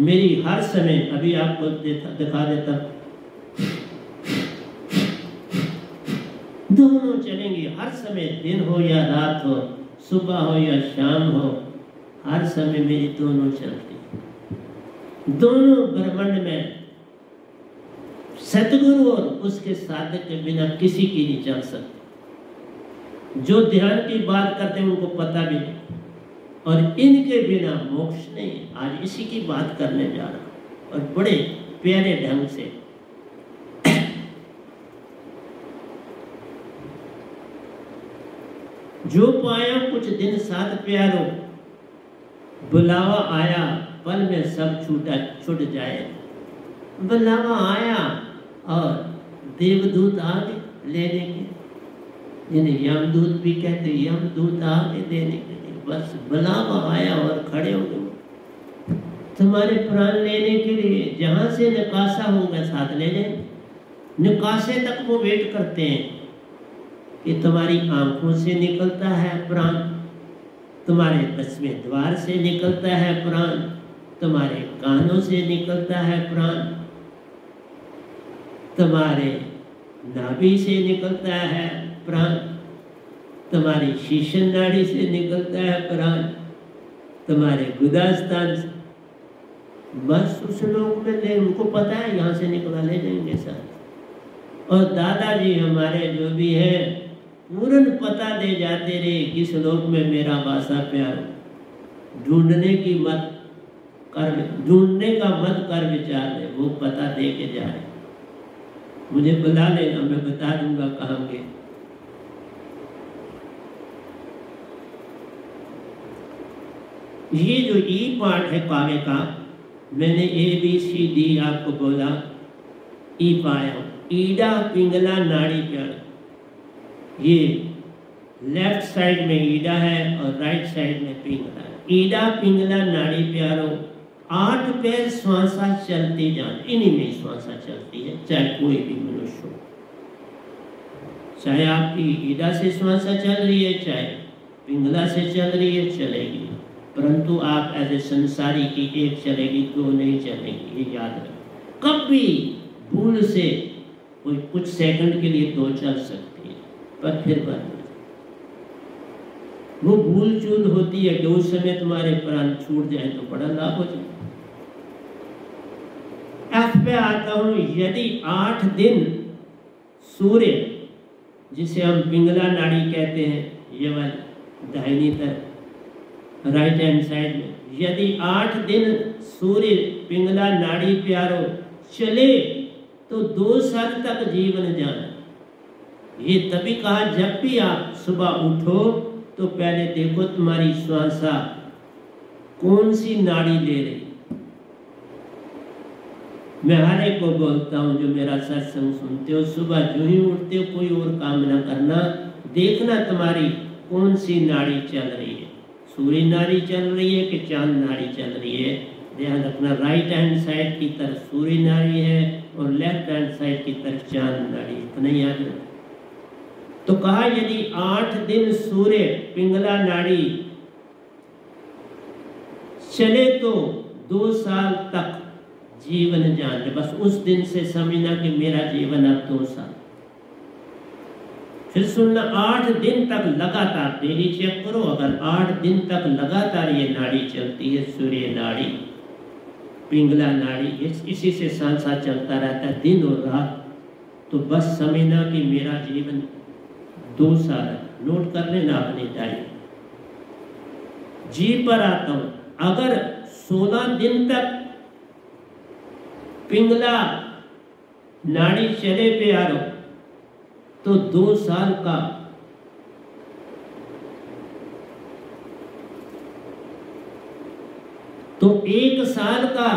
मेरी हर समय अभी आपको दिखा देता दोनों चलेंगे। हर समय दिन हो या रात हो, सुबह हो या शाम हो, हर समय मेरी दोनों चलती दोनों ब्रह्मांड में सतगुरु और उसके साधक के बिना किसी की नहीं चल सकती। जो ध्यान की बात करते हैं, उनको पता भी नहीं। और इनके बिना मोक्ष नहीं आज इसी की बात करने जा रहा और बड़े प्यारे ढंग से जो पाया कुछ दिन साथ प्यारो, बुलावा आया, पल में सब छूटा, छुट जाए। बुलावा आया और देवदूत आ गए लेने के। जिन्हें यमदूत भी कहते यमदूत आ गए देने के लिए। बस बुलावा आया और खड़े हो गए। तुम्हारे प्राण लेने के लिए जहाँ से निकासा होगा साथ ले लें। निकासे तक वो वेट करते हैं। कि तुम्हारी आँखों से निकलता है प्राण। तुम्हारे दसवें द्वार से निकलता है प्राण। तुम्हारे कानों से निकलता है प्राण। तुम्हारे नाभि से निकलता है प्राण। तुम्हारी शीशन नाड़ी से निकलता है प्राण। तुम्हारे गुदास्तान बस उस लोग में ले, उनको पता है, यहाँ से निकला ले जाएँगे साथ। और दादाजी हमारे जो भी है पूर्ण पता दे जाते रहे किस लोक में मेरा बासा प्यार। ढूँढने की मत कर, ढूँढने का मत कर विचार दे वो पता दे के जा रहे मुझे बुला लेना, मैं बता दूँगा कहाँ के ये जो ई पार्ट है काव्य का, मैंने ए बी सी डी आपको बोला, ई पाया। ईडा पिंगला नाड़ी प्यार। ये लेफ़्ट साइड में ईडा है और राइट साइड में पिंगला है। ईडा, पिंगला, नाड़ी प्यारो, आठ पैर श्वासा चलती जान। इन्हीं में श्वासा चलती है, चाहे कोई भी मनुष्य हो। चाहे आपकी ईडा से श्वासा चल रही है, चाहे पिंगला से चल रही है, चलेगी। परंतु आप ऐसे संसारी की एक चलेगी दो नहीं चलेगी, ये याद रखें। कभी भूल से कोई कुछ सेकंड के लिए दो चल सकती है पर। वो भूल चूल होती है कि उस समय तुम्हारे प्राण छूट जाए तो बड़ा लाभ हो जाए। एफ़ पे आता हूँ, यदि आठ दिन सूर्य, जिसे हम पिंगला नाड़ी कहते हैं, ये वाली दाहिनी तरफ़ राइट हैंड साइड में, यदि आठ दिन सूर्य पिंगला नाड़ी प्यारो चले तो दो साल तक जीवन जाना। ये तभी कहा, जब भी आप सुबह उठो तो पहले देखो तुम्हारी श्वासा कौन सी नाड़ी ले रही। मैं हर एक को बोलता हूँ, जो मेरा सत्संग सुनते हो, सुबह जो ही उठते हो, कोई और काम ना करना। देखना तुम्हारी कौन सी नाड़ी चल रही है। सूर्य नाड़ी चल रही है कि चाँद नाड़ी चल रही है? ध्यान रखना राइट हैंड साइड की तरफ़ सूर्य नाड़ी है और लेफ़्ट हैंड साइड की तरफ़ चाँद नाड़ी इतना याद रखना। तो कहा यदि आठ दिन सूर्य पिंगला नाड़ी चले तो दो साल तक जीवन जान ले बस उस दिन से समझना कि मेरा जीवन अब दो साल। फिर सुनना आठ दिन तक लगातार डेली चेक करो। अगर आठ दिन तक लगातार ये नाड़ी चलती है सूर्य नाड़ी पिंगला नाड़ी इस, इसी से सांसा चलता रहता है दिन और रात। तो बस समझना कि मेरा जीवन दो साल नोट कर लेना अपनी डायरी जी पर आता हूँ, अगर सोलह दिन तक पिंगला नाड़ी चले पे आ प्यारो तो दो साल का तो एक साल का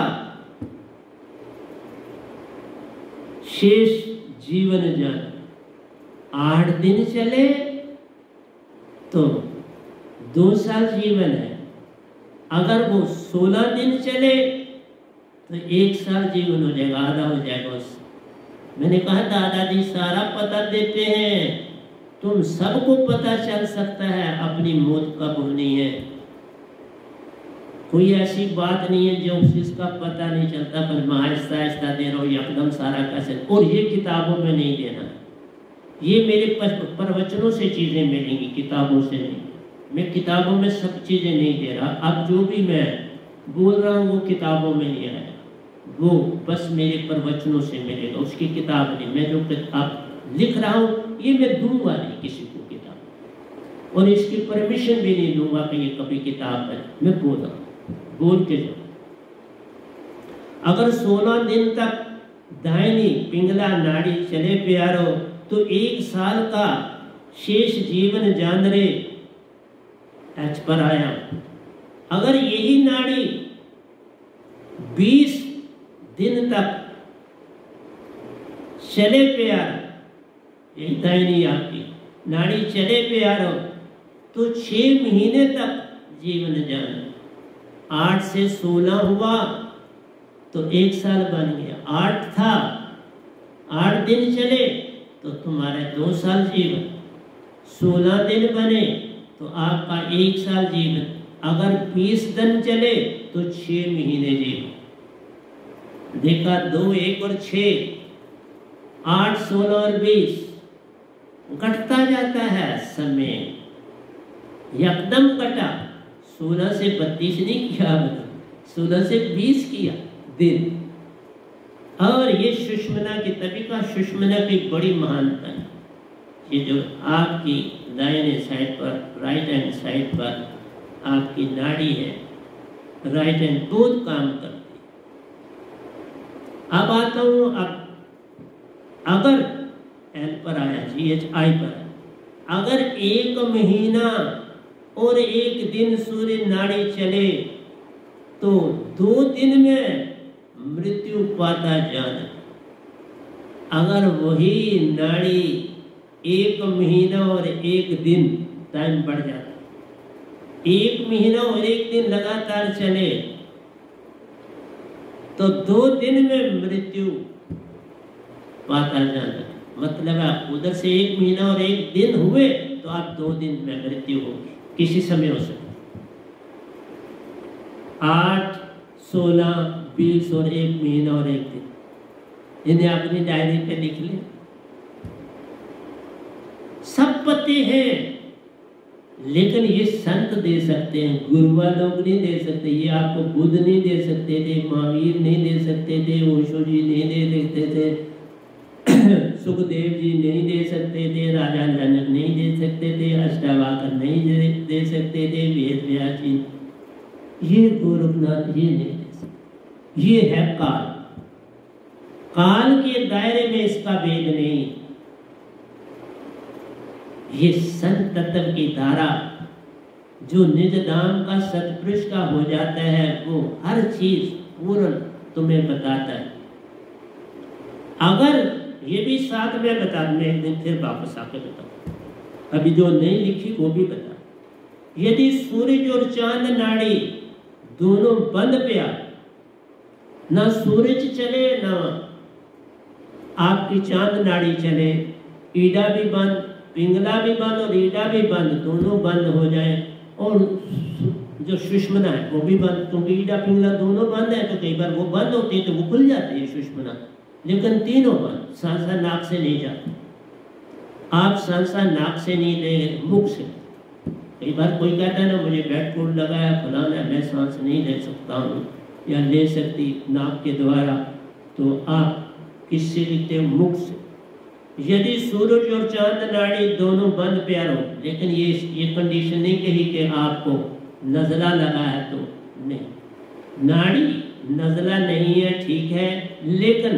शेष जीवन जान। आठ दिन चले तो दो साल जीवन है। अगर वो सोलह दिन चले तो एक साल जीवन हो जाएगा, आधा हो जाएगा उस। मैंने कहा, दादाजी, सारा पता देते हैं। तुम सबको पता चल सकता है, अपनी मौत कब होनी है। कोई ऐसी बात नहीं है जो जिसका पता नहीं चलता। पर आहिस्ता आहिस्ता दे रहा हूँ एकदम सारा कैसे और ये किताबों में नहीं देना। ये मेरे प्रवचनों से चीज़ें मिलेंगी, किताबों से नहीं। मैं किताबों में सब चीज़ें नहीं दे रहा। अब जो भी मैं बोल रहा हूँ, वो किताबों में नहीं आया। वो बस मेरे प्रवचनों से मिलेगा, उसकी किताब नहीं। मैं जो किताब लिख रहा हूँ, ये मैं दूँगा नहीं किसी को किताब। और इसकी परमिशन भी नहीं दूँगा कि ये कभी किताब है मैं बोल रहा हूँ, बोल के जाओ। अगर सोलह दिन तक दाहिनी पिंगला नाड़ी चले प्यारो तो एक साल का शेष जीवन जान रे एच पर आया। अगर यही नाड़ी बीस दिन तक चले प्यार यही दाहिनी आपकी नाड़ी चले प्यारो तो छह महीने तक जीवन जान। आठ से सोलह हुआ तो एक साल बन गया। आठ था, आठ दिन चले तो तुम्हारे दो साल जीवन। सोलह दिन बने तो आपका एक साल जीवन। अगर बीस दिन चले तो छह महीने जीवन। देखा दो एक और छ आठ, सोलह और बीस। घटता जाता है समय। यकदम कटा। सोलह से बत्तीस नहीं किया सोलह से बीस किया दिन। और ये सुषमना की तभी का सुषमना की बड़ी महानता है। ये जो आपकी दाहिने साइड पर राइट हैंड साइड पर आपकी नाड़ी है राइट हैंड बहुत काम करती अब आता हूँ, अब अगर एल पर आया जी एच आई पर अगर एक महीना और एक दिन सूर्य नाड़ी चले तो दो दिन में मृत्यु पाता जाना। अगर वही नाड़ी एक महीना और एक दिन टाइम बढ़ जाता। एक महीना और एक दिन लगातार चले तो दो दिन में मृत्यु पाता जाना। मतलब आप उधर से एक महीना और एक दिन हुए तो आप दो दिन में मृत्यु होगी किसी समय हो सकता आठ, सोलह बीस और एक महीना और एक दिन। इन्हें अपनी डायरी पे लिख ले सब पते हैं लेकिन ये संत दे सकते हैं गुरुआ लोग नहीं दे सकते ये आपको बुद्ध नहीं दे सकते थे महावीर नहीं दे सकते थे ओशो जी नहीं दे सकते थे सुखदेव जी नहीं दे सकते थे राजा जनक नहीं दे सकते थे अष्टावाकर नहीं दे, सकते थे वेद व्यास जी। ये गोरखनाथ ये नहीं ये है काल। काल के दायरे में इसका भेद नहीं। ये संत तत्व की धारा, जो निज धाम का सतपुरुष का हो जाता है, वो हर चीज़ पूर्ण तुम्हें बताता है। अगर ये भी साथ में बता मैं एक दिन फिर वापस आके बताऊ। अभी जो नहीं लिखी वो भी बता। यदि सूरज और चाँद नाड़ी दोनों बंद पिया ना सूरज चले, ना आपकी चाँद नाड़ी चले। ईडा भी बंद, पिंगला भी बंद और ईडा भी बंद, दोनों बंद हो जाए। और जो सुषमना है, वो भी बंद। क्योंकि ईडा, पिंगला दोनों बंद है तो कई बार वो बंद होती है तो वो खुल जाती है सुषमना लेकिन तीनों बंद, सांसा नाक से नहीं जाते। आप सांसा नाक से नहीं ले मुख से। कई बार कोई कहता है ना, मुझे बेड कोड लगाया, फलाना, मैं सांस नहीं ले सकता हूँ। या ले सकती नाक के द्वारा तो आप किससे लिखते हो? मुख से। यदि सूरज और चाँद नाड़ी दोनों बंद प्यार हो, लेकिन ये ये कंडीशन नहीं कही कि आपको नजला लगा है तो नहीं। नाड़ी नजला नहीं है, ठीक है, लेकिन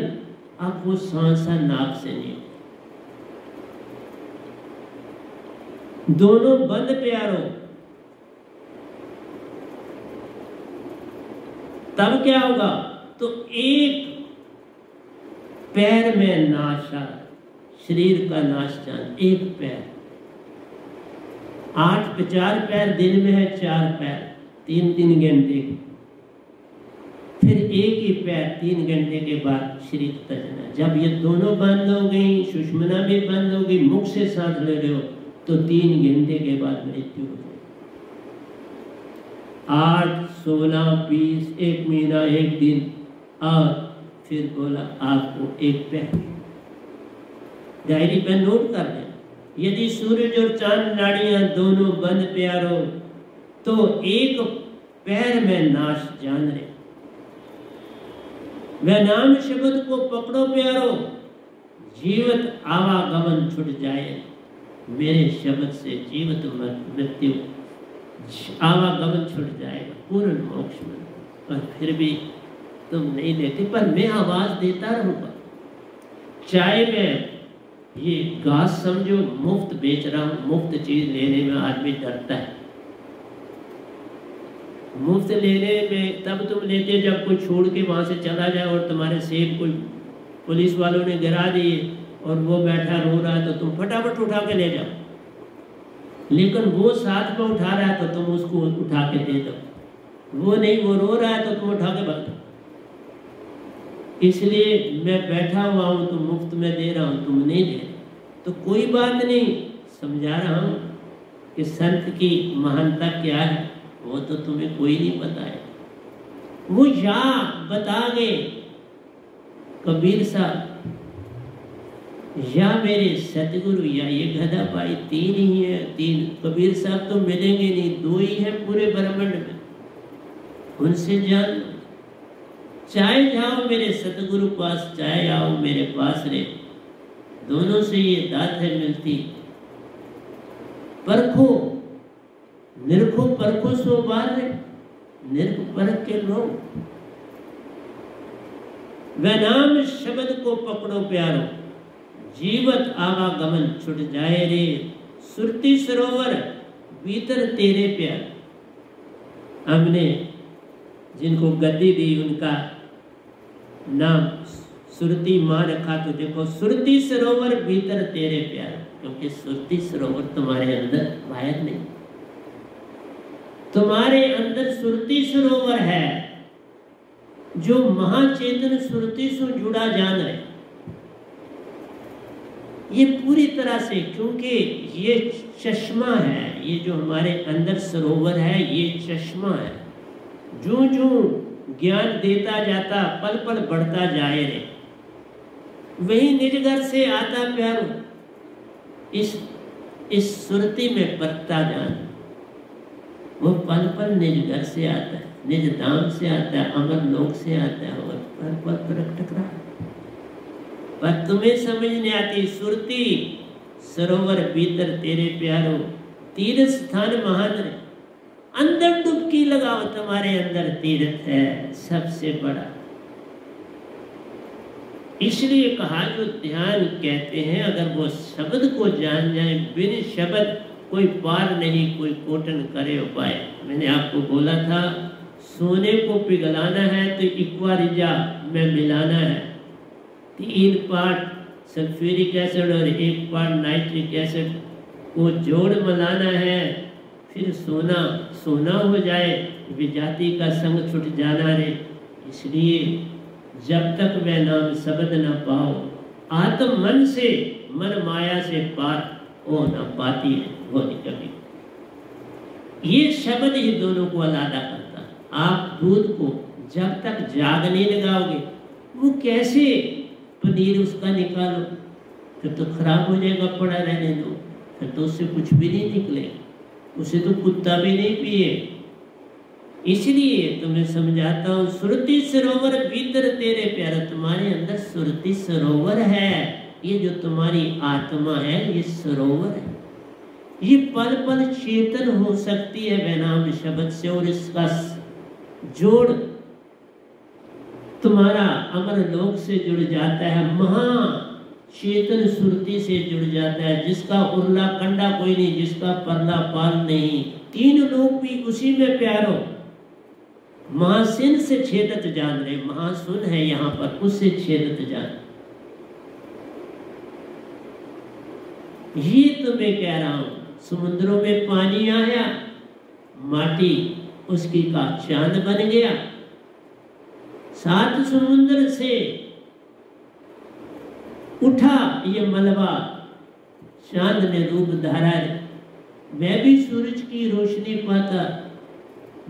आप वो सांसा नाक से नहीं दोनों बंद प्यारो तब क्या होगा? तो एक पैर में नाशा शरीर का नाश जान, एक पैर। आठ चार पैर, दिन में है चार पैर। तीन तीन घंटे। फिर एक ही पैर तीन घंटे के बाद शरीर तजना। जब ये दोनों बंद हो गई, सुषमना भी बंद हो गई, मुख से सांस ले रहे हो तो तीन घंटे के बाद मृत्यु हो आठ सोलह बीस एक महीना, एक दिन। और फिर बोला, आपको एक पैर डायरी पर नोट कर लें यदि सूरज और चाँद नाड़ियाँ दोनों बंद प्यारो तो एक पैर में नाश जान रहे। वह नाम शब्द को पकड़ो प्यारो। जीवत आवागमन छुट जाए। मेरे शब्द से जीवत मृत्यु। आवागमन छुट जाएगा पूर्ण मोक्ष में पर फिर भी तुम नहीं लेते पर मैं आवाज़ देता रहूँगा। चाहे मैं ये घास समझो, मुफ़्त बेच रहा हूँ, मुफ़्त चीज़ लेने में आदमी डरता है। मुफ़्त लेने में तब तुम लेते जब कोई छोड़ के वहाँ से चला जाए और तुम्हारे सेब कोई पुलिस वालों ने गिरा दिए और वो बैठा रो रहा है तो तुम फटाफट उठा के ले जाओ। लेकिन वो साथ में उठा रहा है तो तुम उसको उठा के दे दो। वो नहीं, वो रो रहा है तो तुम उठा के भाग इसलिए मैं बैठा हुआ हूँ तो मुफ़्त में दे रहा हूँ, तुम नहीं दे तो कोई बात नहीं, समझा रहा हूँ कि संत की महानता क्या है, वो तो तुम्हें कोई नहीं बताए वो या बता गए, कबीर साहब या मेरे सतगुरु या ये गधा भाई, तीन ही है, तीन। कबीर साहब तो मिलेंगे नहीं, दो ही है पूरे ब्रह्मांड में। उनसे जान चाहे जाओ मेरे सतगुरु पास, चाहे आओ मेरे पास रे। दोनों से ये दात है मिलती। परखो, निरखो, परखो सो बार निरख परख के लोग वह नाम शब्द को पकड़ो प्यारो। जीवत आवागमन छुट जाए रे। सुरती सरोवर, भीतर तेरे प्यार। हमने जिनको गद्दी दी, उनका नाम सुरती माँ रखा। तो देखो, सुरती सरोवर, भीतर तेरे प्यार। क्योंकि सुरती सरोवर तुम्हारे अंदर बाहर नहीं। तुम्हारे अंदर सुरती सरोवर है। जो महाचेतन सुरती से जुड़ा जान रहे। ये पूरी तरह से, क्योंकि ये चश्मा है, ये जो हमारे अंदर सरोवर है, ये चश्मा है। जो जो ज्ञान देता जाता पल पल बढ़ता जाए रे। वही निजगर से आता प्यार, इस इस सुरती में बरता जान। वो पल पल निज घर से आता है, निज धाम से आता है, अमर लोक से आता है, और पल पल प्रकट रहा पर तुम्हें समझ नहीं आती सुरती सरोवर भीतर तेरे प्यारो तीर्थ स्थान महान अंदर डुबकी लगाओ तुम्हारे अंदर तीर्थ है सबसे बड़ा इसलिए कहा जो ध्यान कहते हैं अगर वो शब्द को जान जाए बिन शब्द कोई पार नहीं कोई कोटन करे उपाय मैंने आपको बोला था सोने को पिघलाना है तो इक्वारिजा में मिलाना है तीन पार्ट, सल्फ्यूरिक एसिड और एक पार्ट नाइट्रिक एसिड को जोड़ मिलाना है। फिर सोना सोना हो जाए, विजाति का संग छुट जाना रे। इसलिए जब तक वह नाम शब्द न पाओ आत्म मन से, मन माया से पार हो न पाती है, वो कभी। ये शब्द ही दोनों को अलादा करता आप दूध को जब तक जाग नहीं लगाओगे, वो कैसे पनीर उसका निकालो फिर तो खराब हो जाएगा पड़ा रहने दो। फिर तो उससे कुछ भी नहीं निकलेगा उसे तो कुत्ता भी नहीं पिए। इसलिए तुम्हें समझाता हूँ, सुरति सरोवर भीतर तेरे प्यारे, तुम्हारे अंदर सुरति सरोवर है। ये जो तुम्हारी आत्मा है, ये सरोवर है। ये पल पल चेतन हो सकती है वैनाम शब्द से, और इसका जोड़ तुम्हारा अमर लोक से जुड़ जाता है, महा चेतन सुरति से जुड़ जाता है, जिसका उर्ला कंडा कोई नहीं, जिसका परला पाल नहीं। तीन लोग भी उसी में प्यारो महासिन से छेदत जान रहे महासुन है यहाँ पर, उससे छेदत जान। ये तो मैं कह रहा हूँ, समुद्रों में पानी आया, माटी उसकी का चाँद बन गया। सात समुद्र से उठा ये मलबा। चाँद ने रूप धारा मैं भी सूरज की रोशनी पाता।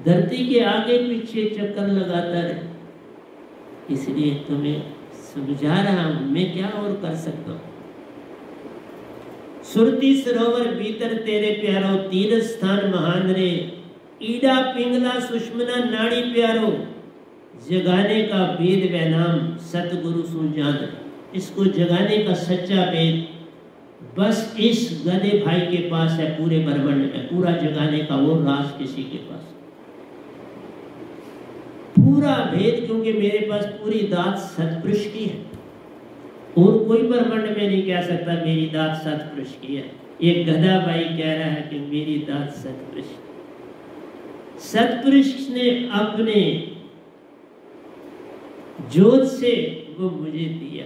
धरती के आगे पीछे चक्कर लगाता रहे। इसलिए तुम्हें समझा रहा हूँ, मैं क्या और कर सकता हूँ? सुरती सरोवर भीतर तेरे प्यारो तीर्थ स्थान महान रे। ईडा, पिंगला, सुषमना, नाड़ी प्यारो। जगाने का वेद व नाम सतगुरु सुजान इसको जगाने का सच्चा वेद, बस इस गधे भाई के पास है, पूरे ब्रह्मंड में। पूरा जगाने का वो राज किसी के पास पूरा भेद क्योंकि मेरे पास पूरी दात सतपुरुष की है। और कोई ब्रह्मंड में नहीं कह सकता मेरी दात सतपुरुष की है। एक गधा भाई कह रहा है कि मेरी दात सतपुरुष। सतपुरुष ने अपने जोत से वो मुझे दिया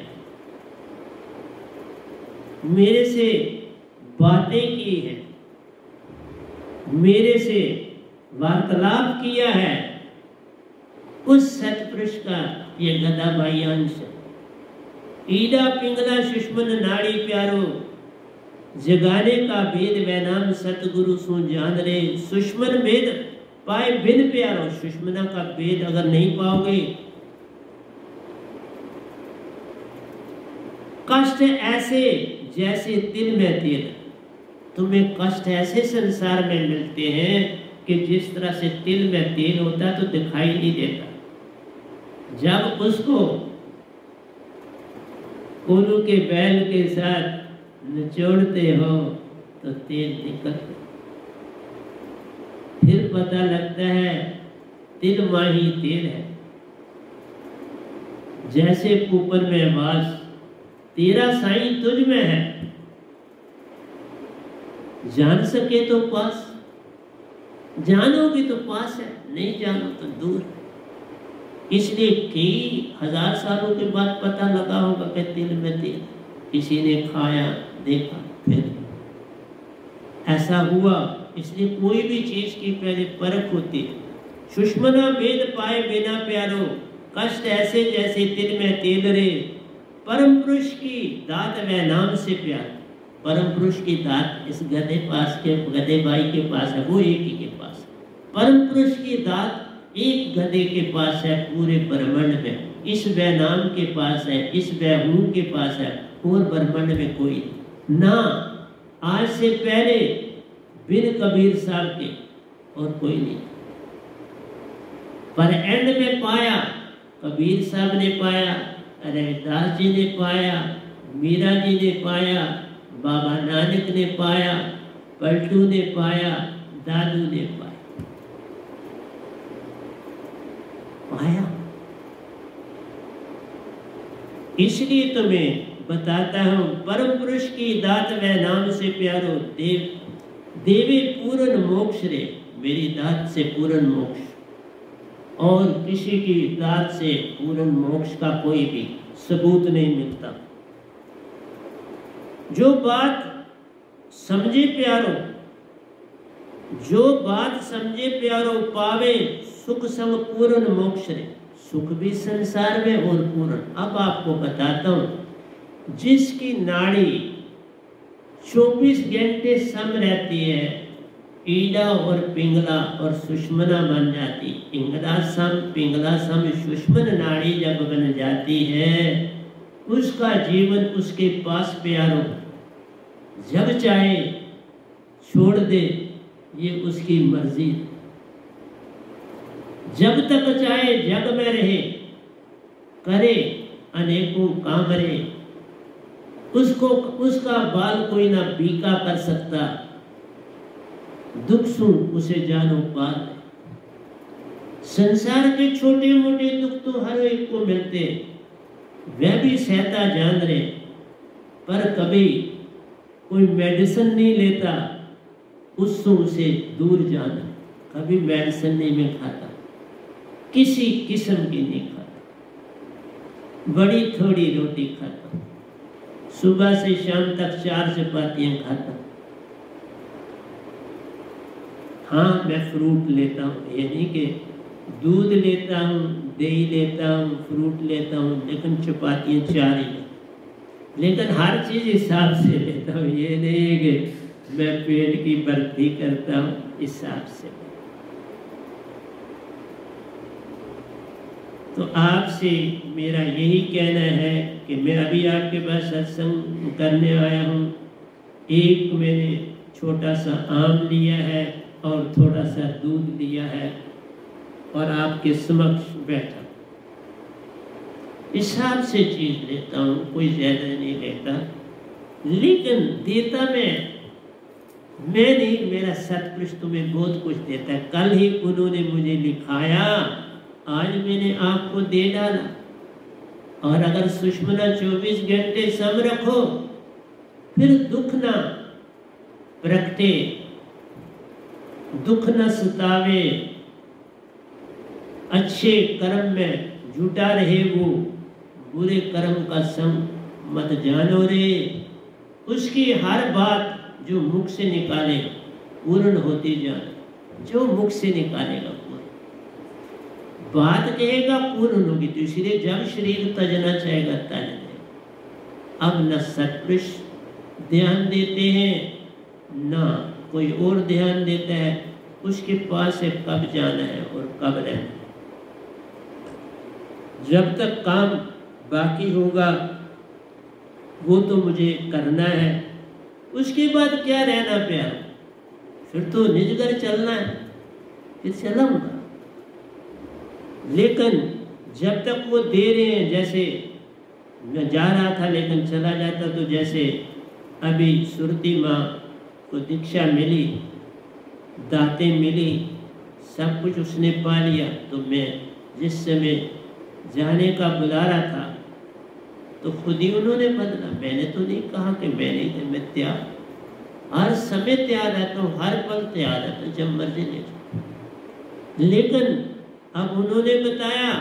मेरे से बातें की है। मेरे से वार्तालाप किया है। उस सतपुरुष का ये गदा भाई अंश। ईडा, पिंगला, सुष्मन, नाड़ी प्यारो। जगाने का भेद वै नाम सतगुरु सु जान रे सुष्मन भेद पाए बिन प्यारो। सुष्मना का भेद अगर नहीं पाओगे कष्ट ऐसे जैसे तिल में तिल तुम्हें कष्ट ऐसे संसार में मिलते हैं कि जिस तरह से तिल में तेल होता है तो दिखाई नहीं देता। जब उसको कोलू के बैल के साथ निचोड़ते हो तो तेल निकलते फिर पता लगता है, तिल माही तेल है। जैसे कुपर में वास तेरा साई तुझ में है। जान सके तो पास, जानोगे तो पास है, नहीं जानो तो दूर इसलिए कई हज़ार सालों के बाद पता लगा होगा कि तिल में तिल किसी ने खाया, देखा, फिर ऐसा हुआ। इसलिए कोई भी चीज़ की पहले परख होती है। सुषमना वेद पाए बिना प्यारो, कष्ट ऐसे जैसे तिल में तेल रे। परम पुरुष की दात व नाम से प्यार परम पुरुष की दात इस गधे पास के, गधे भाई के पास है, वो एक ही के पास परम पुरुष की दात एक गधे के पास है, पूरे ब्रह्मंड में। इस वह नाम के पास है, इस वह हूँ के पास है, और ब्रह्मंड में कोई ना, आज से पहले बिन कबीर साहब के और कोई नहीं। पर एंड में पाया, कबीर साहब ने पाया रविदास जी ने पाया मीरा जी ने पाया, बाबा नानक ने पाया, पलटू ने पाया, दादू ने पाया। पाया? इसलिए तुम्हें बताता हूँ, परम पुरुष की दात व नाम से प्यारो, देव, देवे पूर्ण मोक्ष रे, मेरी दात से पूर्ण मोक्ष। और किसी की दात से पूर्ण मोक्ष का कोई भी सबूत नहीं मिलता। जो बात समझे प्यारो, जो बात समझे प्यारो पावे सुख संग पूर्ण मोक्ष रे। सुख भी संसार में और पूर्ण अब आपको बताता हूँ, जिसकी नाड़ी 24 घंटे सम रहती है ईडा और पिंगला और सुषमना बन जाती। इंगला सम, पिंगला सम सुषमन नाड़ी जब बन जाती है, उसका जीवन उसके पास प्यारो। जब चाहे छोड़ दे, ये उसकी मर्ज़ी। जब तक चाहे जग में रहे, करे अनेकों काम रहे उसको, उसका बाल कोई ना बीका कर सकता। दुख सुन उसे जानो पार संसार के छोटे मोटे दुख तो हर एक को मिलते वह भी सहता जान रहे पर कभी कोई मेडिसिन नहीं लेता उससे उसे दूर जाना। कभी मेडिसिन नहीं मैं खाता, किसी किस्म की नहीं खाता। बड़ी थोड़ी रोटी खाता। सुबह से शाम तक चार चपातियाँ खाता। हाँ मैं फ्रूट लेता हूँ। यानी कि दूध लेता हूँ, दही लेता हूँ फ्रूट लेता हूँ, लेकिन चपातियाँ चार ही लेकिन हर चीज़ हिसाब से लेता हूँ। ये नहीं कि मैं पेट की भर्ती करता हूँ हिसाब से। तो आपसे मेरा यही कहना है कि मैं अभी आपके पास सत्संग करने आया हूँ। एक मैंने छोटा सा आम लिया है। और थोड़ा सा दूध लिया है और आपके समक्ष बैठा। हिसाब से चीज़ लेता हूँ, कोई ज़्यादा नहीं लेता। लेकिन देता मैं। मैं नहीं, मेरा सतपुरुष तुम्हें बहुत कुछ देता है। कल ही उन्होंने मुझे लिखाया, आज मैंने आपको दे डाला। और अगर सुषमना 24 घंटे सम रखो, फिर दुख ना प्रगटे दुख न सतावे। अच्छे कर्म में जुटा रहे वो, बुरे कर्म का संग मत जानो रे। उसकी हर बात जो मुख से निकाले, पूर्ण होती जाए। जो मुख से निकालेगा पूर्ण। बात कहेगा पूर्ण होगी तो इसलिए जब शरीर तजना चाहेगा तज अब न सत्पुरुष ध्यान देते हैं, न कोई और ध्यान देता है, उसके पास से कब जाना है और कब रहना है। जब तक काम बाकी होगा, वो तो मुझे करना है। उसके बाद क्या रहना प्यार? फिर तो निज घर चलना है, फिर चलाऊँगा। लेकिन जब तक वो दे रहे हैं, जैसे मैं जा रहा था लेकिन चला जाता तो जैसे अभी सुरती माँ को दीक्षा मिली, दातें मिली, सब कुछ उसने पा लिया। तो मैं जिस समय जाने का बुला रहा था तो खुद ही उन्होंने बदला। मैंने तो नहीं कहा कि मैं नहीं मैं तैयार हर समय तैयार हूँ, हर पल तैयार हूँ, जब मर्ज़ी ले लेकिन अब उन्होंने बताया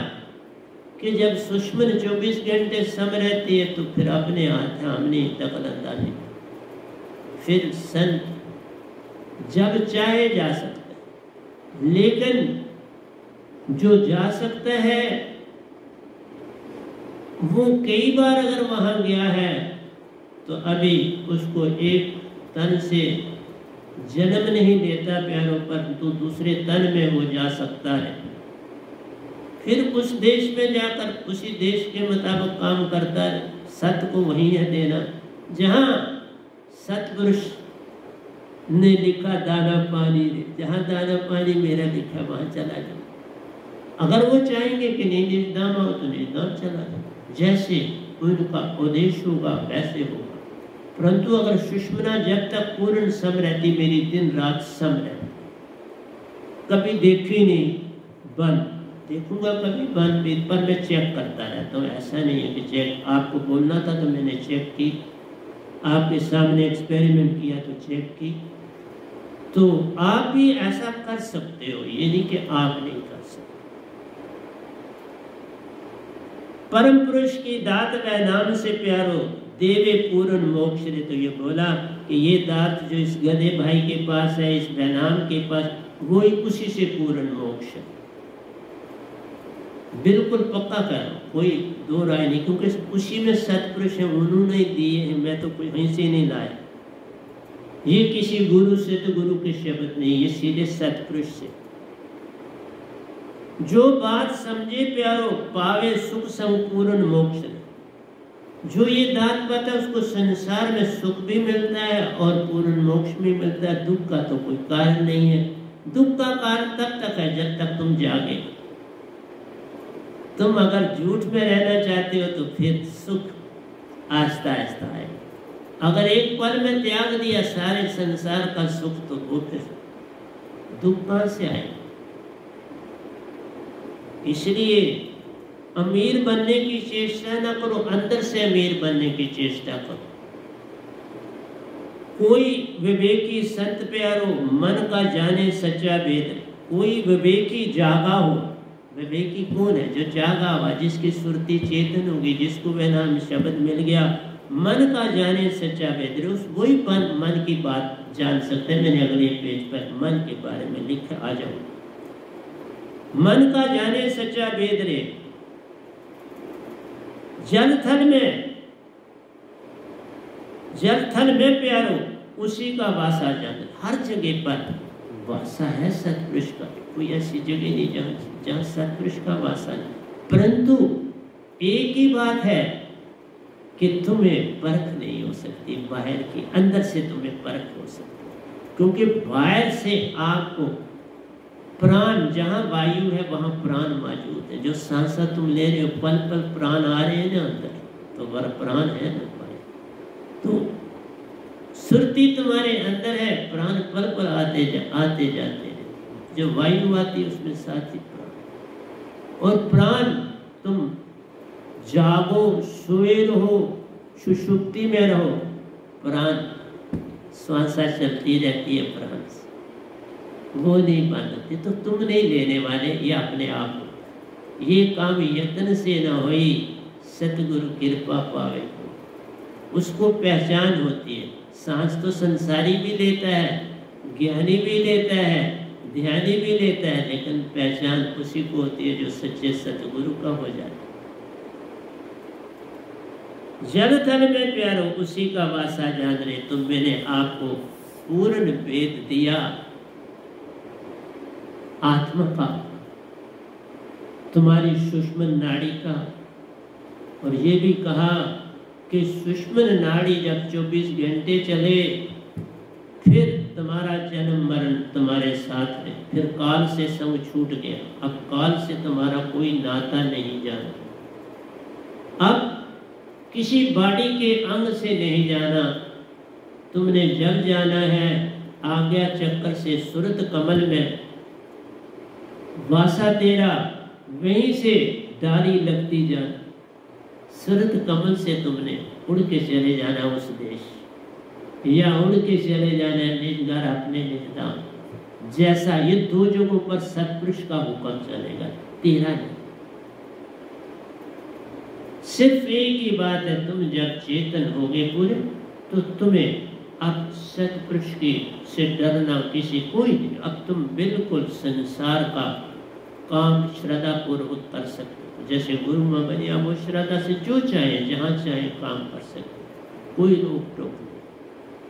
कि जब सुषमन 24 घंटे सम रहती है तो फिर अपने हाथ हमने दखल अंदाजी फिर संत जब चाहे जा सकता है। लेकिन जो जा सकता है, वो कई बार अगर वहाँ गया है तो अभी उसको एक तन से जन्म नहीं देता प्यारों पर तो दूसरे तन में वो जा सकता है। फिर उस देश में जाकर, उसी देश के मुताबिक काम करता है। सत्य को वही है देना। जहाँ सतपुरुष ने लिखा, दाना पानी जहाँ दाना पानी, मेरा लिखा, वहाँ चला जाओ अगर वो चाहेंगे कि नहीं निर्दाम हो तो निर्दाम चला जाओ जैसे उनका उद्देश्य होगा, वैसे होगा। परंतु अगर सुषमना जब तक पूर्ण सम रहती, मेरी दिन रात सम रहती। कभी देखी नहीं, बंद। देखूँगा कभी भी पर मैं चेक करता रहता हूँ। ऐसा नहीं है कि चेक आपको बोलना था तो मैंने चेक की। आपके सामने एक्सपेरिमेंट किया तो चेक की। तो आप भी ऐसा कर सकते हो, ये नहीं कि आप नहीं कर सकते। परम पुरुष की दात का नाम से प्यारो, देवे पूर्ण मोक्ष ने तो ये बोला कि ये दात जो इस गधे भाई के पास है, इस बैनाम के पास, वो ही उसी से पूर्ण मोक्ष है। बिल्कुल पक्का कर कोई दो राय नहीं, क्योंकि उसी में सतपुरुष है, उन्होंने दिए हैं, मैं तो कोई वहीं से नहीं लाया। ये किसी गुरु से तो गुरु के शब्द नहीं, ये सीधे सतपुरुष से। जो बात समझे प्यारो, पावे सुख संपूर्ण मोक्ष। जो ये दात पाता है, उसको संसार में सुख भी मिलता है और पूर्ण मोक्ष भी मिलता है। दुख का तो कोई कारण नहीं है। दुख का कारण तब तक है, जब तक तुम जागे। तुम अगर झूठ में रहना चाहते हो तो फिर सुख आहिस्ता आहिस्ता आए अगर एक पल में त्याग दिया सारे संसार का सुख तो वो फिर दुख कहाँ से आए इसलिए अमीर बनने की चेष्टा ना करो, अंदर से अमीर बनने की चेष्टा करो। कोई विवेकी संत प्यारो, मन का जाने सच्चा वेद कोई विवेकी जागा हो विवेकी कौन है, जो जागा हुआ, जिसकी सुरती चेतन होगी, जिसको वह नाम शब्द मिल गया, मन का जाने सच्चा वेद उस वही मन मन की बात जान सकते हैं। मैंने अगले पेज पर मन के बारे में लिख, आ जाऊँ मन का जाने सच्चा वेद रे जल थल में, जल थल में प्यारो, उसी का वासा जान हर जगह पर वासा है सतपुरुष का। कोई ऐसी जगह नहीं जहाँ जहाँ सतपुरुष का वासा नहीं परंतु एक ही बात है कि तुम्हें परख नहीं हो सकती बाहर की अंदर से तुम्हें परख हो सकती। क्योंकि बाहर से आपको प्राण जहाँ वायु है वहाँ प्राण मौजूद है। जो सांसा तुम ले रहे हो पल पल प्राण आ रहे हैं ना अंदर तो वह प्राण है ना तो सुरती तुम्हारे अंदर है प्राण पल पल आते जा, आते जाते जो वायु आती है उसमें साथ ही प्राण। और प्राण, तुम जागो, सोए रहो, सुषुप्ति में रहो। प्राण, श्वासा चलती रहती है प्राण से। वो नहीं मानते तो तुम नहीं लेने वाले, ये अपने आप ये काम यत्न से न हो सतगुरु कृपा पावे। को उसको पहचान होती है। सांस तो संसारी भी लेता है, ज्ञानी भी लेता है ध्यानी भी लेता है, लेकिन पहचान उसी को होती है जो सच्चे सतगुरु का हो जाता है जल थल में प्यारो, उसी का वासा जान रहे तो मैंने आपको पूर्ण वेद दिया। आत्मा का तुम्हारी सुषम नाड़ी का और ये भी कहा कि सुषम नाड़ी जब 24 घंटे चले फिर तुम्हारा जन्म मरण तुम्हारे साथ है। फिर काल से संग छूट गया। अब काल से तुम्हारा कोई नाता नहीं जाना। अब किसी बाड़ी के अंग से नहीं जाना। तुमने जब जाना है। आज्ञा चक्कर से सुरत कमल में। वासा तेरा वहीं से डाली लगती जाना सुरत कमल से तुमने उड़ के चले जाना उस देश। या उड़ के चले जाने, निज घर अपने निज धाम। जैसा ये दो जगहों पर सतपुरुष का हुक्म चलेगा, तेरा नहीं। सिर्फ़ एक ही बात है, तुम जब चेतन होगे पूरे तो तुम्हें अब सतपुरुष की से डरना किसी कोई नहीं। अब तुम बिल्कुल संसार का काम श्रद्धा पूर्वक कर सकते हो। जैसे गुरु माँ बनी आप वो श्रद्धा से जो चाहे, जहाँ चाहे काम कर सकते कोई रोक टोक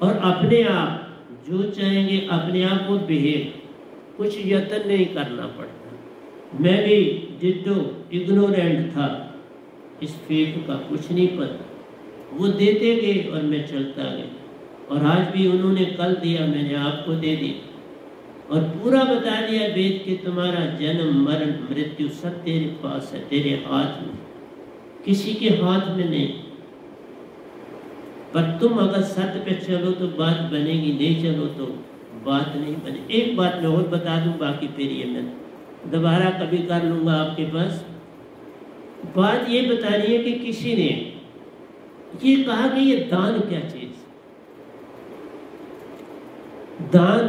और अपने आप, जो चाहेंगे अपने आप को बिहेव। कुछ यत्न नहीं करना पड़ता। मैं भी जिद्दो इग्नोरेंट था। इस फ़ील्ड का कुछ नहीं पता। वो देते गए और मैं चलता गया। और आज भी उन्होंने कल दिया, मैंने आपको दे दिया। और पूरा बता दिया वेद के तुम्हारा जन्म, मरण, मृत्यु सब तेरे पास है, तेरे हाथ में। किसी के हाथ में नहीं। पर तुम अगर सत्य पे चलो तो बात बनेगी, नहीं चलो तो बात नहीं बने। एक बात मैं और बता दूँ, बाकी फिर ये मैं दोबारा कभी कर लूँगा आपके पास। बात ये बतानी है कि किसी ने ये कहा कि ये दान क्या चीज़? दान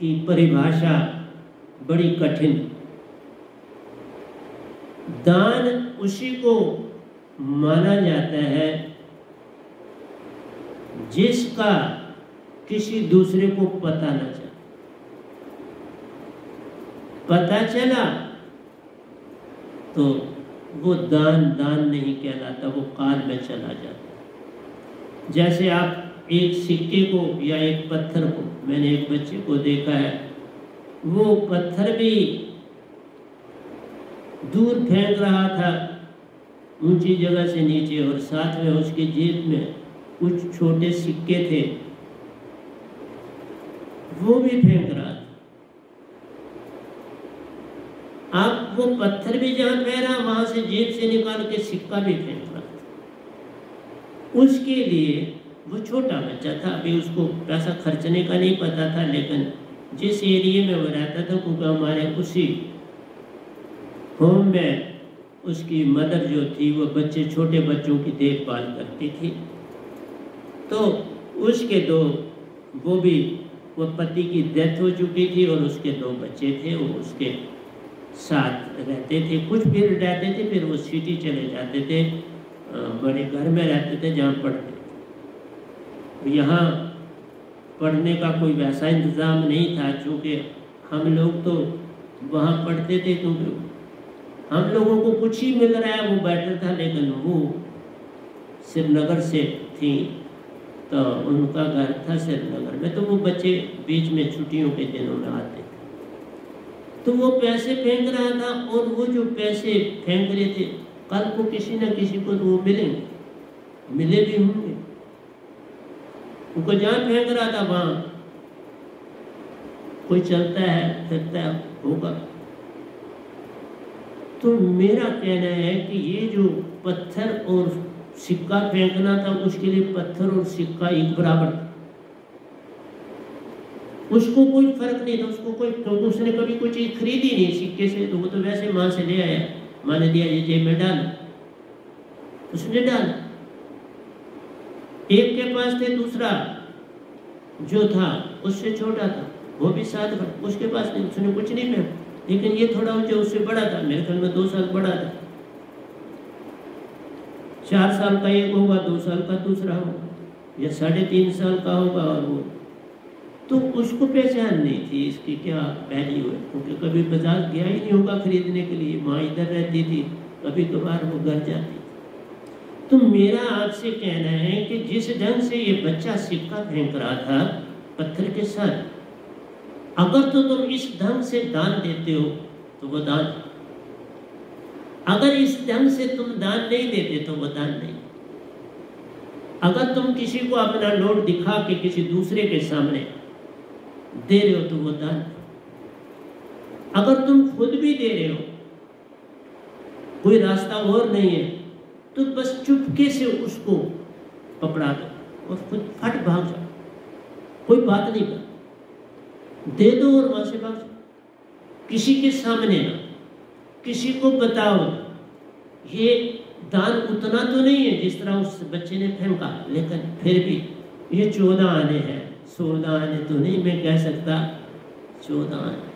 की परिभाषा बड़ी कठिन। दान उसी को माना जाता है जिसका किसी दूसरे को पता न चला। पता चला तो वो दान दान नहीं कहलाता, वो काल में चला जाता। जैसे आप एक सिक्के को या एक पत्थर को, मैंने एक बच्चे को देखा है, वो पत्थर भी दूर फेंक रहा था, ऊँची जगह से नीचे और साथ में उसके जेब में कुछ छोटे सिक्के थे। वो भी फेंक रहा था। आप वो पत्थर भी जहाँ फेरा वहाँ से जेब से निकाल के सिक्का भी फेंक रहा था। उसके लिए वो छोटा बच्चा था। अभी उसको पैसा खर्चने का नहीं पता था, लेकिन जिस एरिए में वो रहता था, क्योंकि हमारे उसी होम में उसकी मदर जो थी, वो बच्चे, छोटे बच्चों की देखभाल करती थी। तो उसके दो, वो भी वो पति की डेथ हो चुकी थी और उसके दो बच्चे थे, वो उसके साथ रहते थे। कुछ फिर रहते थे, फिर वो सिटी चले जाते थे बड़े घर में रहते थे जहाँ पढ़ते थे। यहाँ पढ़ने का कोई वैसा इंतज़ाम नहीं था, चूँकि हम लोग तो वहाँ पढ़ते थे क्योंकि हम लोगों को कुछ ही मिल रहा है, वो बेटर था, लेकिन वो श्रीनगर से थी। तो उनका घर था श्रीनगर में तो वो बच्चे बीच में छुट्टियों के दिनों में आते थे। तो वो पैसे फेंक रहा था और वो जो पैसे फेंक रहे थे, कल को किसी न किसी को तो वो मिलेंगे, मिले भी होंगे। उनको जहाँ फेंक रहा था वहाँ। कोई चलता है, फिरता है, होगा। तो मेरा कहना है कि ये जो पत्थर और सिक्का फेंकना था, उसके लिए पत्थर और सिक्का एक बराबर था। उसको कोई फ़र्क नहीं था, उसको कोई तो उसने कभी कोई चीज़ खरीदी नहीं सिक्के से तो वो तो वैसे माँ से ले आया। माँ ने दिया, ये जेब में डाल। उसने डाल। एक के पास थे, दूसरा जो था, उससे छोटा था, वो भी साथ उसके पास नहीं, उसने कुछ नहीं पहना लेकिन ये थोड़ा ऊँचा उससे बड़ा था, मेरे ख्याल में दो साल बड़ा था। चार साल का एक होगा, दो साल का दूसरा होगा, या साढ़े तीन साल का होगा और वो। तो उसको पहचान नहीं थी इसकी क्या वैल्यू है, क्योंकि कभी बाज़ार गया ही नहीं होगा खरीदने के लिए। माँ इधर रहती थी, कभी कभार वो घर जाती तो मेरा आपसे कहना है कि जिस ढंग से ये बच्चा सिक्का फेंक रहा था पत्थर के साथ, अगर तो तुम इस ढंग से दान देते हो तो वो दान अगर इस ढंग से तुम दान नहीं देते तो वो दान नहीं। अगर तुम किसी को अपना नोट दिखा के किसी दूसरे के सामने दे रहे हो तो वो दान। अगर तुम खुद भी दे रहे हो, कोई रास्ता और नहीं है तो बस चुपके से उसको पकड़ा दो और खुद फट भाग जाओ। कोई बात नहीं कर। दे दो और वहाँ से भाग जाओ। किसी के सामने ना, किसी को बताओ ये दान उतना तो नहीं है जिस तरह उस बच्चे ने फेंका लेकिन फिर भी ये चौदह आने हैं। सोलह आने तो नहीं, मैं कह सकता, चौदह आने।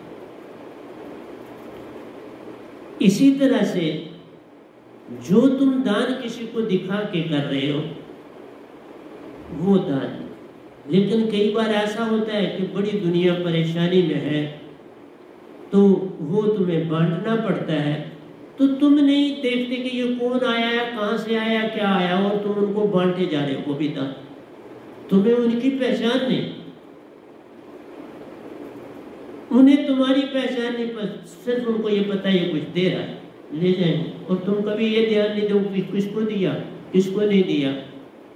इसी तरह से जो तुम दान किसी को दिखा के कर रहे हो, वो दान। लेकिन कई बार ऐसा होता है कि बड़ी दुनिया परेशानी में है तो वो तुम्हें बांटना पड़ता है तो तुम नहीं देखते कि ये कौन आया है, कहाँ से आया क्या आया और तुम उनको बांटे जा रहे हो था तुम्हें उनकी पहचान नहीं। उन्हें तुम्हारी पहचान नहीं, पर सिर्फ़ उनको ये पता है, ये कुछ दे रहा है। ले जाएँगे और तुम कभी ये ध्यान नहीं दो कि किसको दिया, किसको नहीं दिया,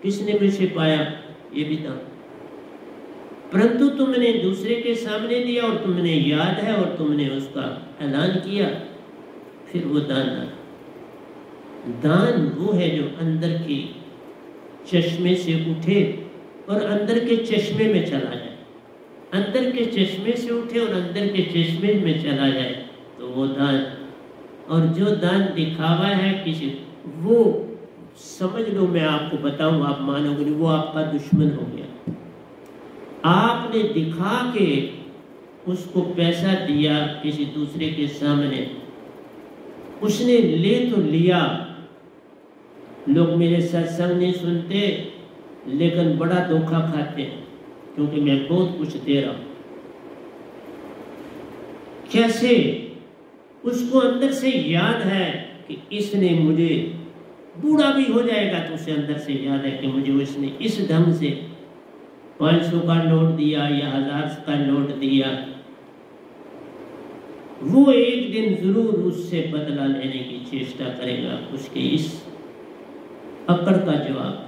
किसने मुझे पाया, ये भी था। परंतु तुमने दूसरे के सामने दिया और तुमने याद है और तुमने उसका ऐलान किया। फिर वो दान आ दान वो है जो अंदर की चश्मे से उठे और अंदर के चश्मे में चला जाए। अंदर के चश्मे से उठे और अंदर के चश्मे में चला जाए तो वो दान। और जो दान दिखावा है किसी, वो समझ लो मैं आपको बताऊँ, आप मानोगे नहीं, वो आपका दुश्मन हो गया। आपने दिखा के उसको पैसा दिया किसी दूसरे के सामने उसने ले तो लिया। लोग मेरे सत्संग नहीं सुनते, लेकिन बड़ा धोखा खाते हैं, क्योंकि मैं बहुत कुछ दे रहा हूँ। कैसे? उसको अंदर से याद है कि इसने मुझे, बूढ़ा भी हो जाएगा तो उसे अंदर से याद है कि मुझे उसने इस ढंग से पाँच सौ का नोट दिया या हज़ार का नोट दिया। वो एक दिन ज़रूर उससे बदला लेने की चेष्टा करेगा, उसके इस अकड़ का जवाब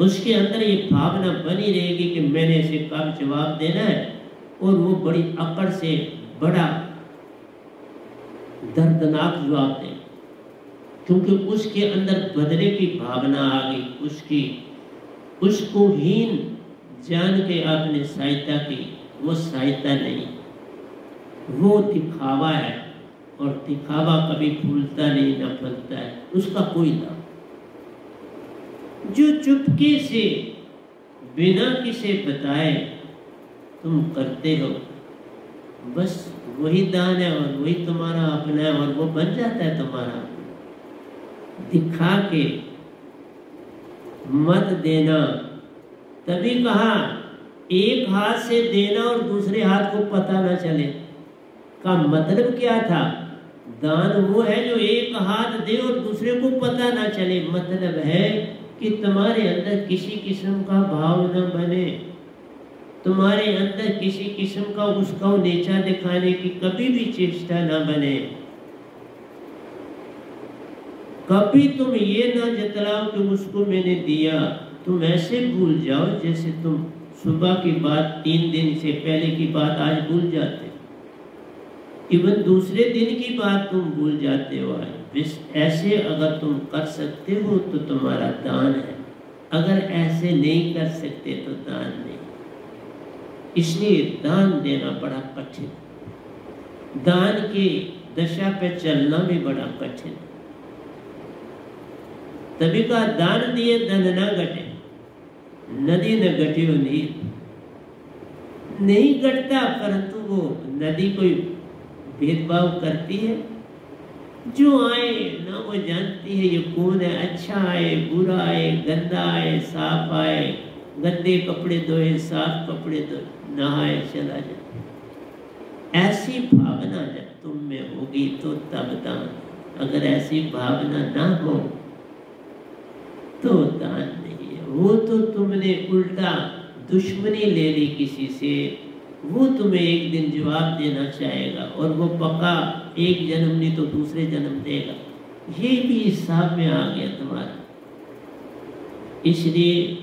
उसके अंदर ये भावना बनी रहेगी कि मैंने इसे कब जवाब देना है, और वो बड़ी अकड़ से बड़ा दर्दनाक जवाब दे क्योंकि उसके अंदर बदले की भावना आ गई, उसकी, उसको हीन जान के आपने सहायता की, वो सहायता नहीं। वो दिखावा है और दिखावा कभी फूलता नहीं, ना फलता है। उसका कोई लाभ जो चुपके से, बिना किसे बताए तुम करते हो, बस वही दान है और वही तुम्हारा अपना है और वो बन जाता है तुम्हारा। दिखा के मत देना। तभी कहा, एक हाथ से देना और दूसरे हाथ को पता ना चले। का मतलब क्या था? दान वो है जो एक हाथ दे और दूसरे को पता ना चले। मतलब है कि तुम्हारे अंदर किसी किस्म का भाव न बने। तुम्हारे अंदर किसी किस्म का उसका नेचा दिखाने की कभी भी चेष्टा न बने। कभी तुम ये ना जतलाओ कि उसको मैंने दिया। तुम ऐसे भूल जाओ जैसे तुम सुबह की बात, तीन दिन से पहले की बात आज भूल जाते इवन दूसरे दिन की बात तुम भूल जाते हो ऐसे अगर तुम कर सकते हो तो तुम्हारा दान है। अगर ऐसे नहीं कर सकते तो दान नहीं। इसलिए दान देना बड़ा कठिन। दान की दशा पे चलना भी बड़ा कठिन। तभी का दान दिए धन न घटे। नदी न घटे नहीं घटता, परंतु वो नदी कोई भेदभाव करती है? जो आए, ना वो जानती है ये कौन है? अच्छा आए, बुरा आए, गंदा आए, साफ़ आए, गंदे कपड़े धोए, साफ़ कपड़े धोए, नहाए, चला जाए। ऐसी भावना जब तुम में होगी तो तब दान। अगर ऐसी भावना ना हो तो दान नहीं है। वो तो तुमने उल्टा दुश्मनी ले ली किसी से। वो तुम्हें एक दिन जवाब देना चाहेगा और वो पक्का एक जन्म नहीं तो दूसरे जन्म देगा। ये भी हिसाब में आ गया तुम्हारा। इसलिए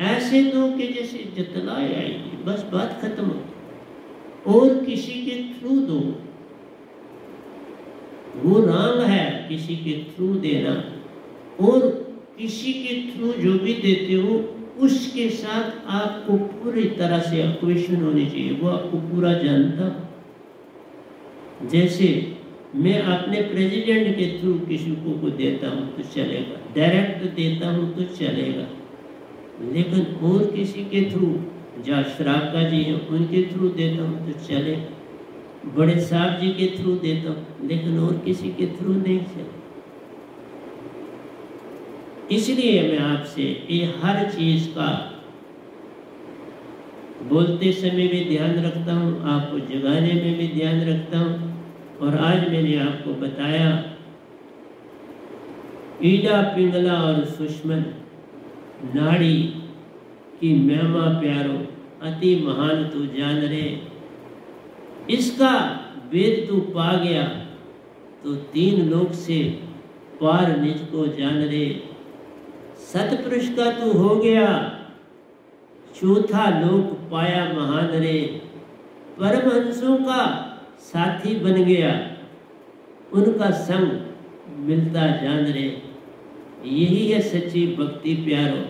ऐसे दो के जैसे जतलाए आएगी, बस बात खत्म हो। और किसी के थ्रू दो। वो रंग है किसी के थ्रू देना। और किसी के थ्रू जो भी देते हो उसके साथ आपको पूरी तरह से अक्वेशन होनी चाहिए। वो आपको पूरा जानता। जैसे मैं अपने प्रेसिडेंट के थ्रू किसी को को देता हूँ तो चलेगा। डायरेक्ट देता हूँ तो चलेगा। लेकिन और किसी के थ्रू, जहाँ शराबका जी हैं, उनके थ्रू देता हूँ तो चलेगा। बड़े साहब जी के थ्रू देता हूँ, लेकिन और किसी के थ्रू नहीं चले इसलिए मैं आपसे ये हर चीज़ का बोलते समय भी ध्यान रखता हूँ, आपको जगाने में भी ध्यान रखता हूँ। और आज मैंने आपको बताया, ईडा, पिंगला और सुषमन नाड़ी की मैमा प्यारो, अति महान तू जान रे। इसका वेद तू पा गया तो तीन लोग से पार निज को जान रे। सतपुरुष का तू हो गया। चौथा लोक पाया महान रे परमहंसों का साथी बन गया। उनका संग मिलता जान रे यही है सच्ची भक्ति प्यारो।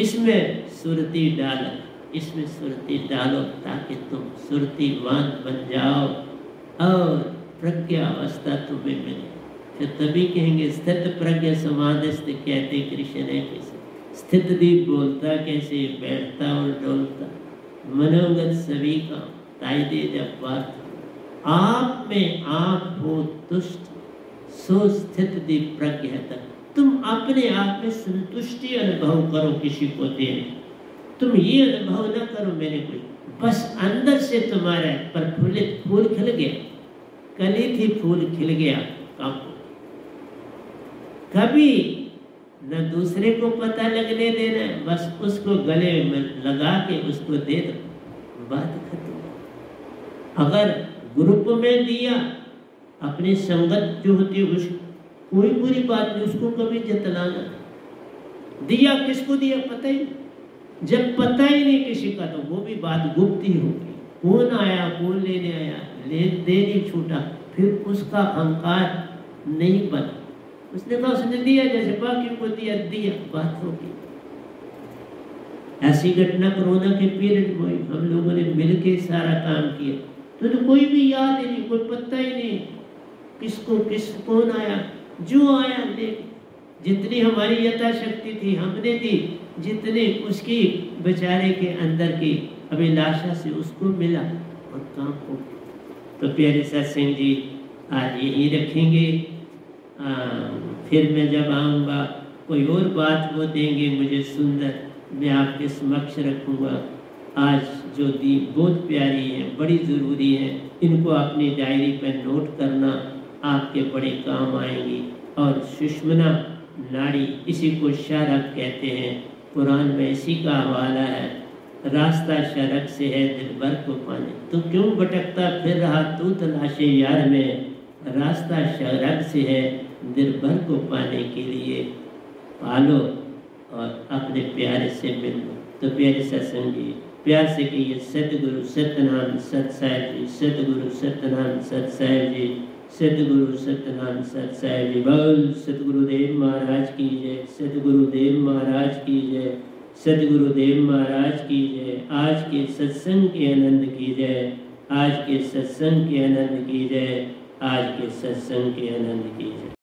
इसमें सुरती डालो। इसमें सुरती डालो ताकि तुम सुरतीवान बन जाओ और प्रज्ञा अवस्था तुम्हें मिले। फिर तभी कहेंगे, स्थित प्रज्ञ समाधस्थ कहते कृष्ण है कैसे? स्थित दीप बोलता कैसे, बैठता और डोलता। मनोगत सभी का ताई दे जब बात। आप में आप हो तुष्ट, सो स्थित दीप प्रज्ञ तक। तुम अपने आप में संतुष्टि अनुभव करो किसी को देने। तुम ये अनुभव न करो मेरे को। बस अंदर से तुम्हारा प्रफुल्लित फूल खिल गया। कली थी फूल खिल गया। कांपो कभी न दूसरे को पता लगने देना, बस उसको गले में लगा के उसको दे दो। बात खत्म। अगर ग्रुप में दिया, अपनी संगत जो होती है कोई बुरी बात नहीं, उसको कभी जतलाना। दिया किसको दिया, पता ही जब पता ही नहीं किसी का तो वो भी बात गुप्त ही होगी। कौन आया, कौन लेने आया? ले दे नहीं छूटा। फिर उसका अहंकार नहीं बना। उसने कहा उसने दिया जैसे बाकी को दिया दिया बात हो गई ऐसी घटना कोरोना के पीरियड में हम लोगों ने मिलके सारा काम किया। तो, तो कोई भी याद ही नहीं कोई पता ही नहीं किसको किस कौन आया जो आया ले जितनी हमारी यथाशक्ति थी हमने दी। जितने उसकी बेचारे के अंदर की अभिलाषा से उसको मिला और काम हो तो प्यारे सत्संग जी आज यही रखेंगे। फिर मैं जब आऊँगा, कोई और बात वो देंगे मुझे सुंदर, मैं आपके समक्ष रखूँगा। आज जो दी बहुत प्यारी है, बड़ी ज़रूरी है, इनको अपनी डायरी पर नोट करना आपके बड़े काम आएँगी। और सुषमना नाड़ी इसी को शरक कहते हैं। कुरान में इसी का हवाला है, रास्ता शरक से है, दिल भर को पाने। तो क्यों भटकता फिर रहा तू तलाशे यार में? रास्ता शरक से है दिल भर को पाने के लिए पालो और अपने प्यारे से मिलो। तो प्यारे सत्संग प्यार से कहिए सतगुरु सत साहेब जी, सतगुरु सत साहेब जी, सतगुरु सतनाम सत साहेब जी। बोल, सतगुरुदेव महाराज की जय, सतगुरुदेव महाराज की जय, सतगुरुदेव महाराज की जय। आज के सत्संग के आनंद की जय, आज के सत्संग के आनंद की जय, आज के सत्संग के आनंद की जय।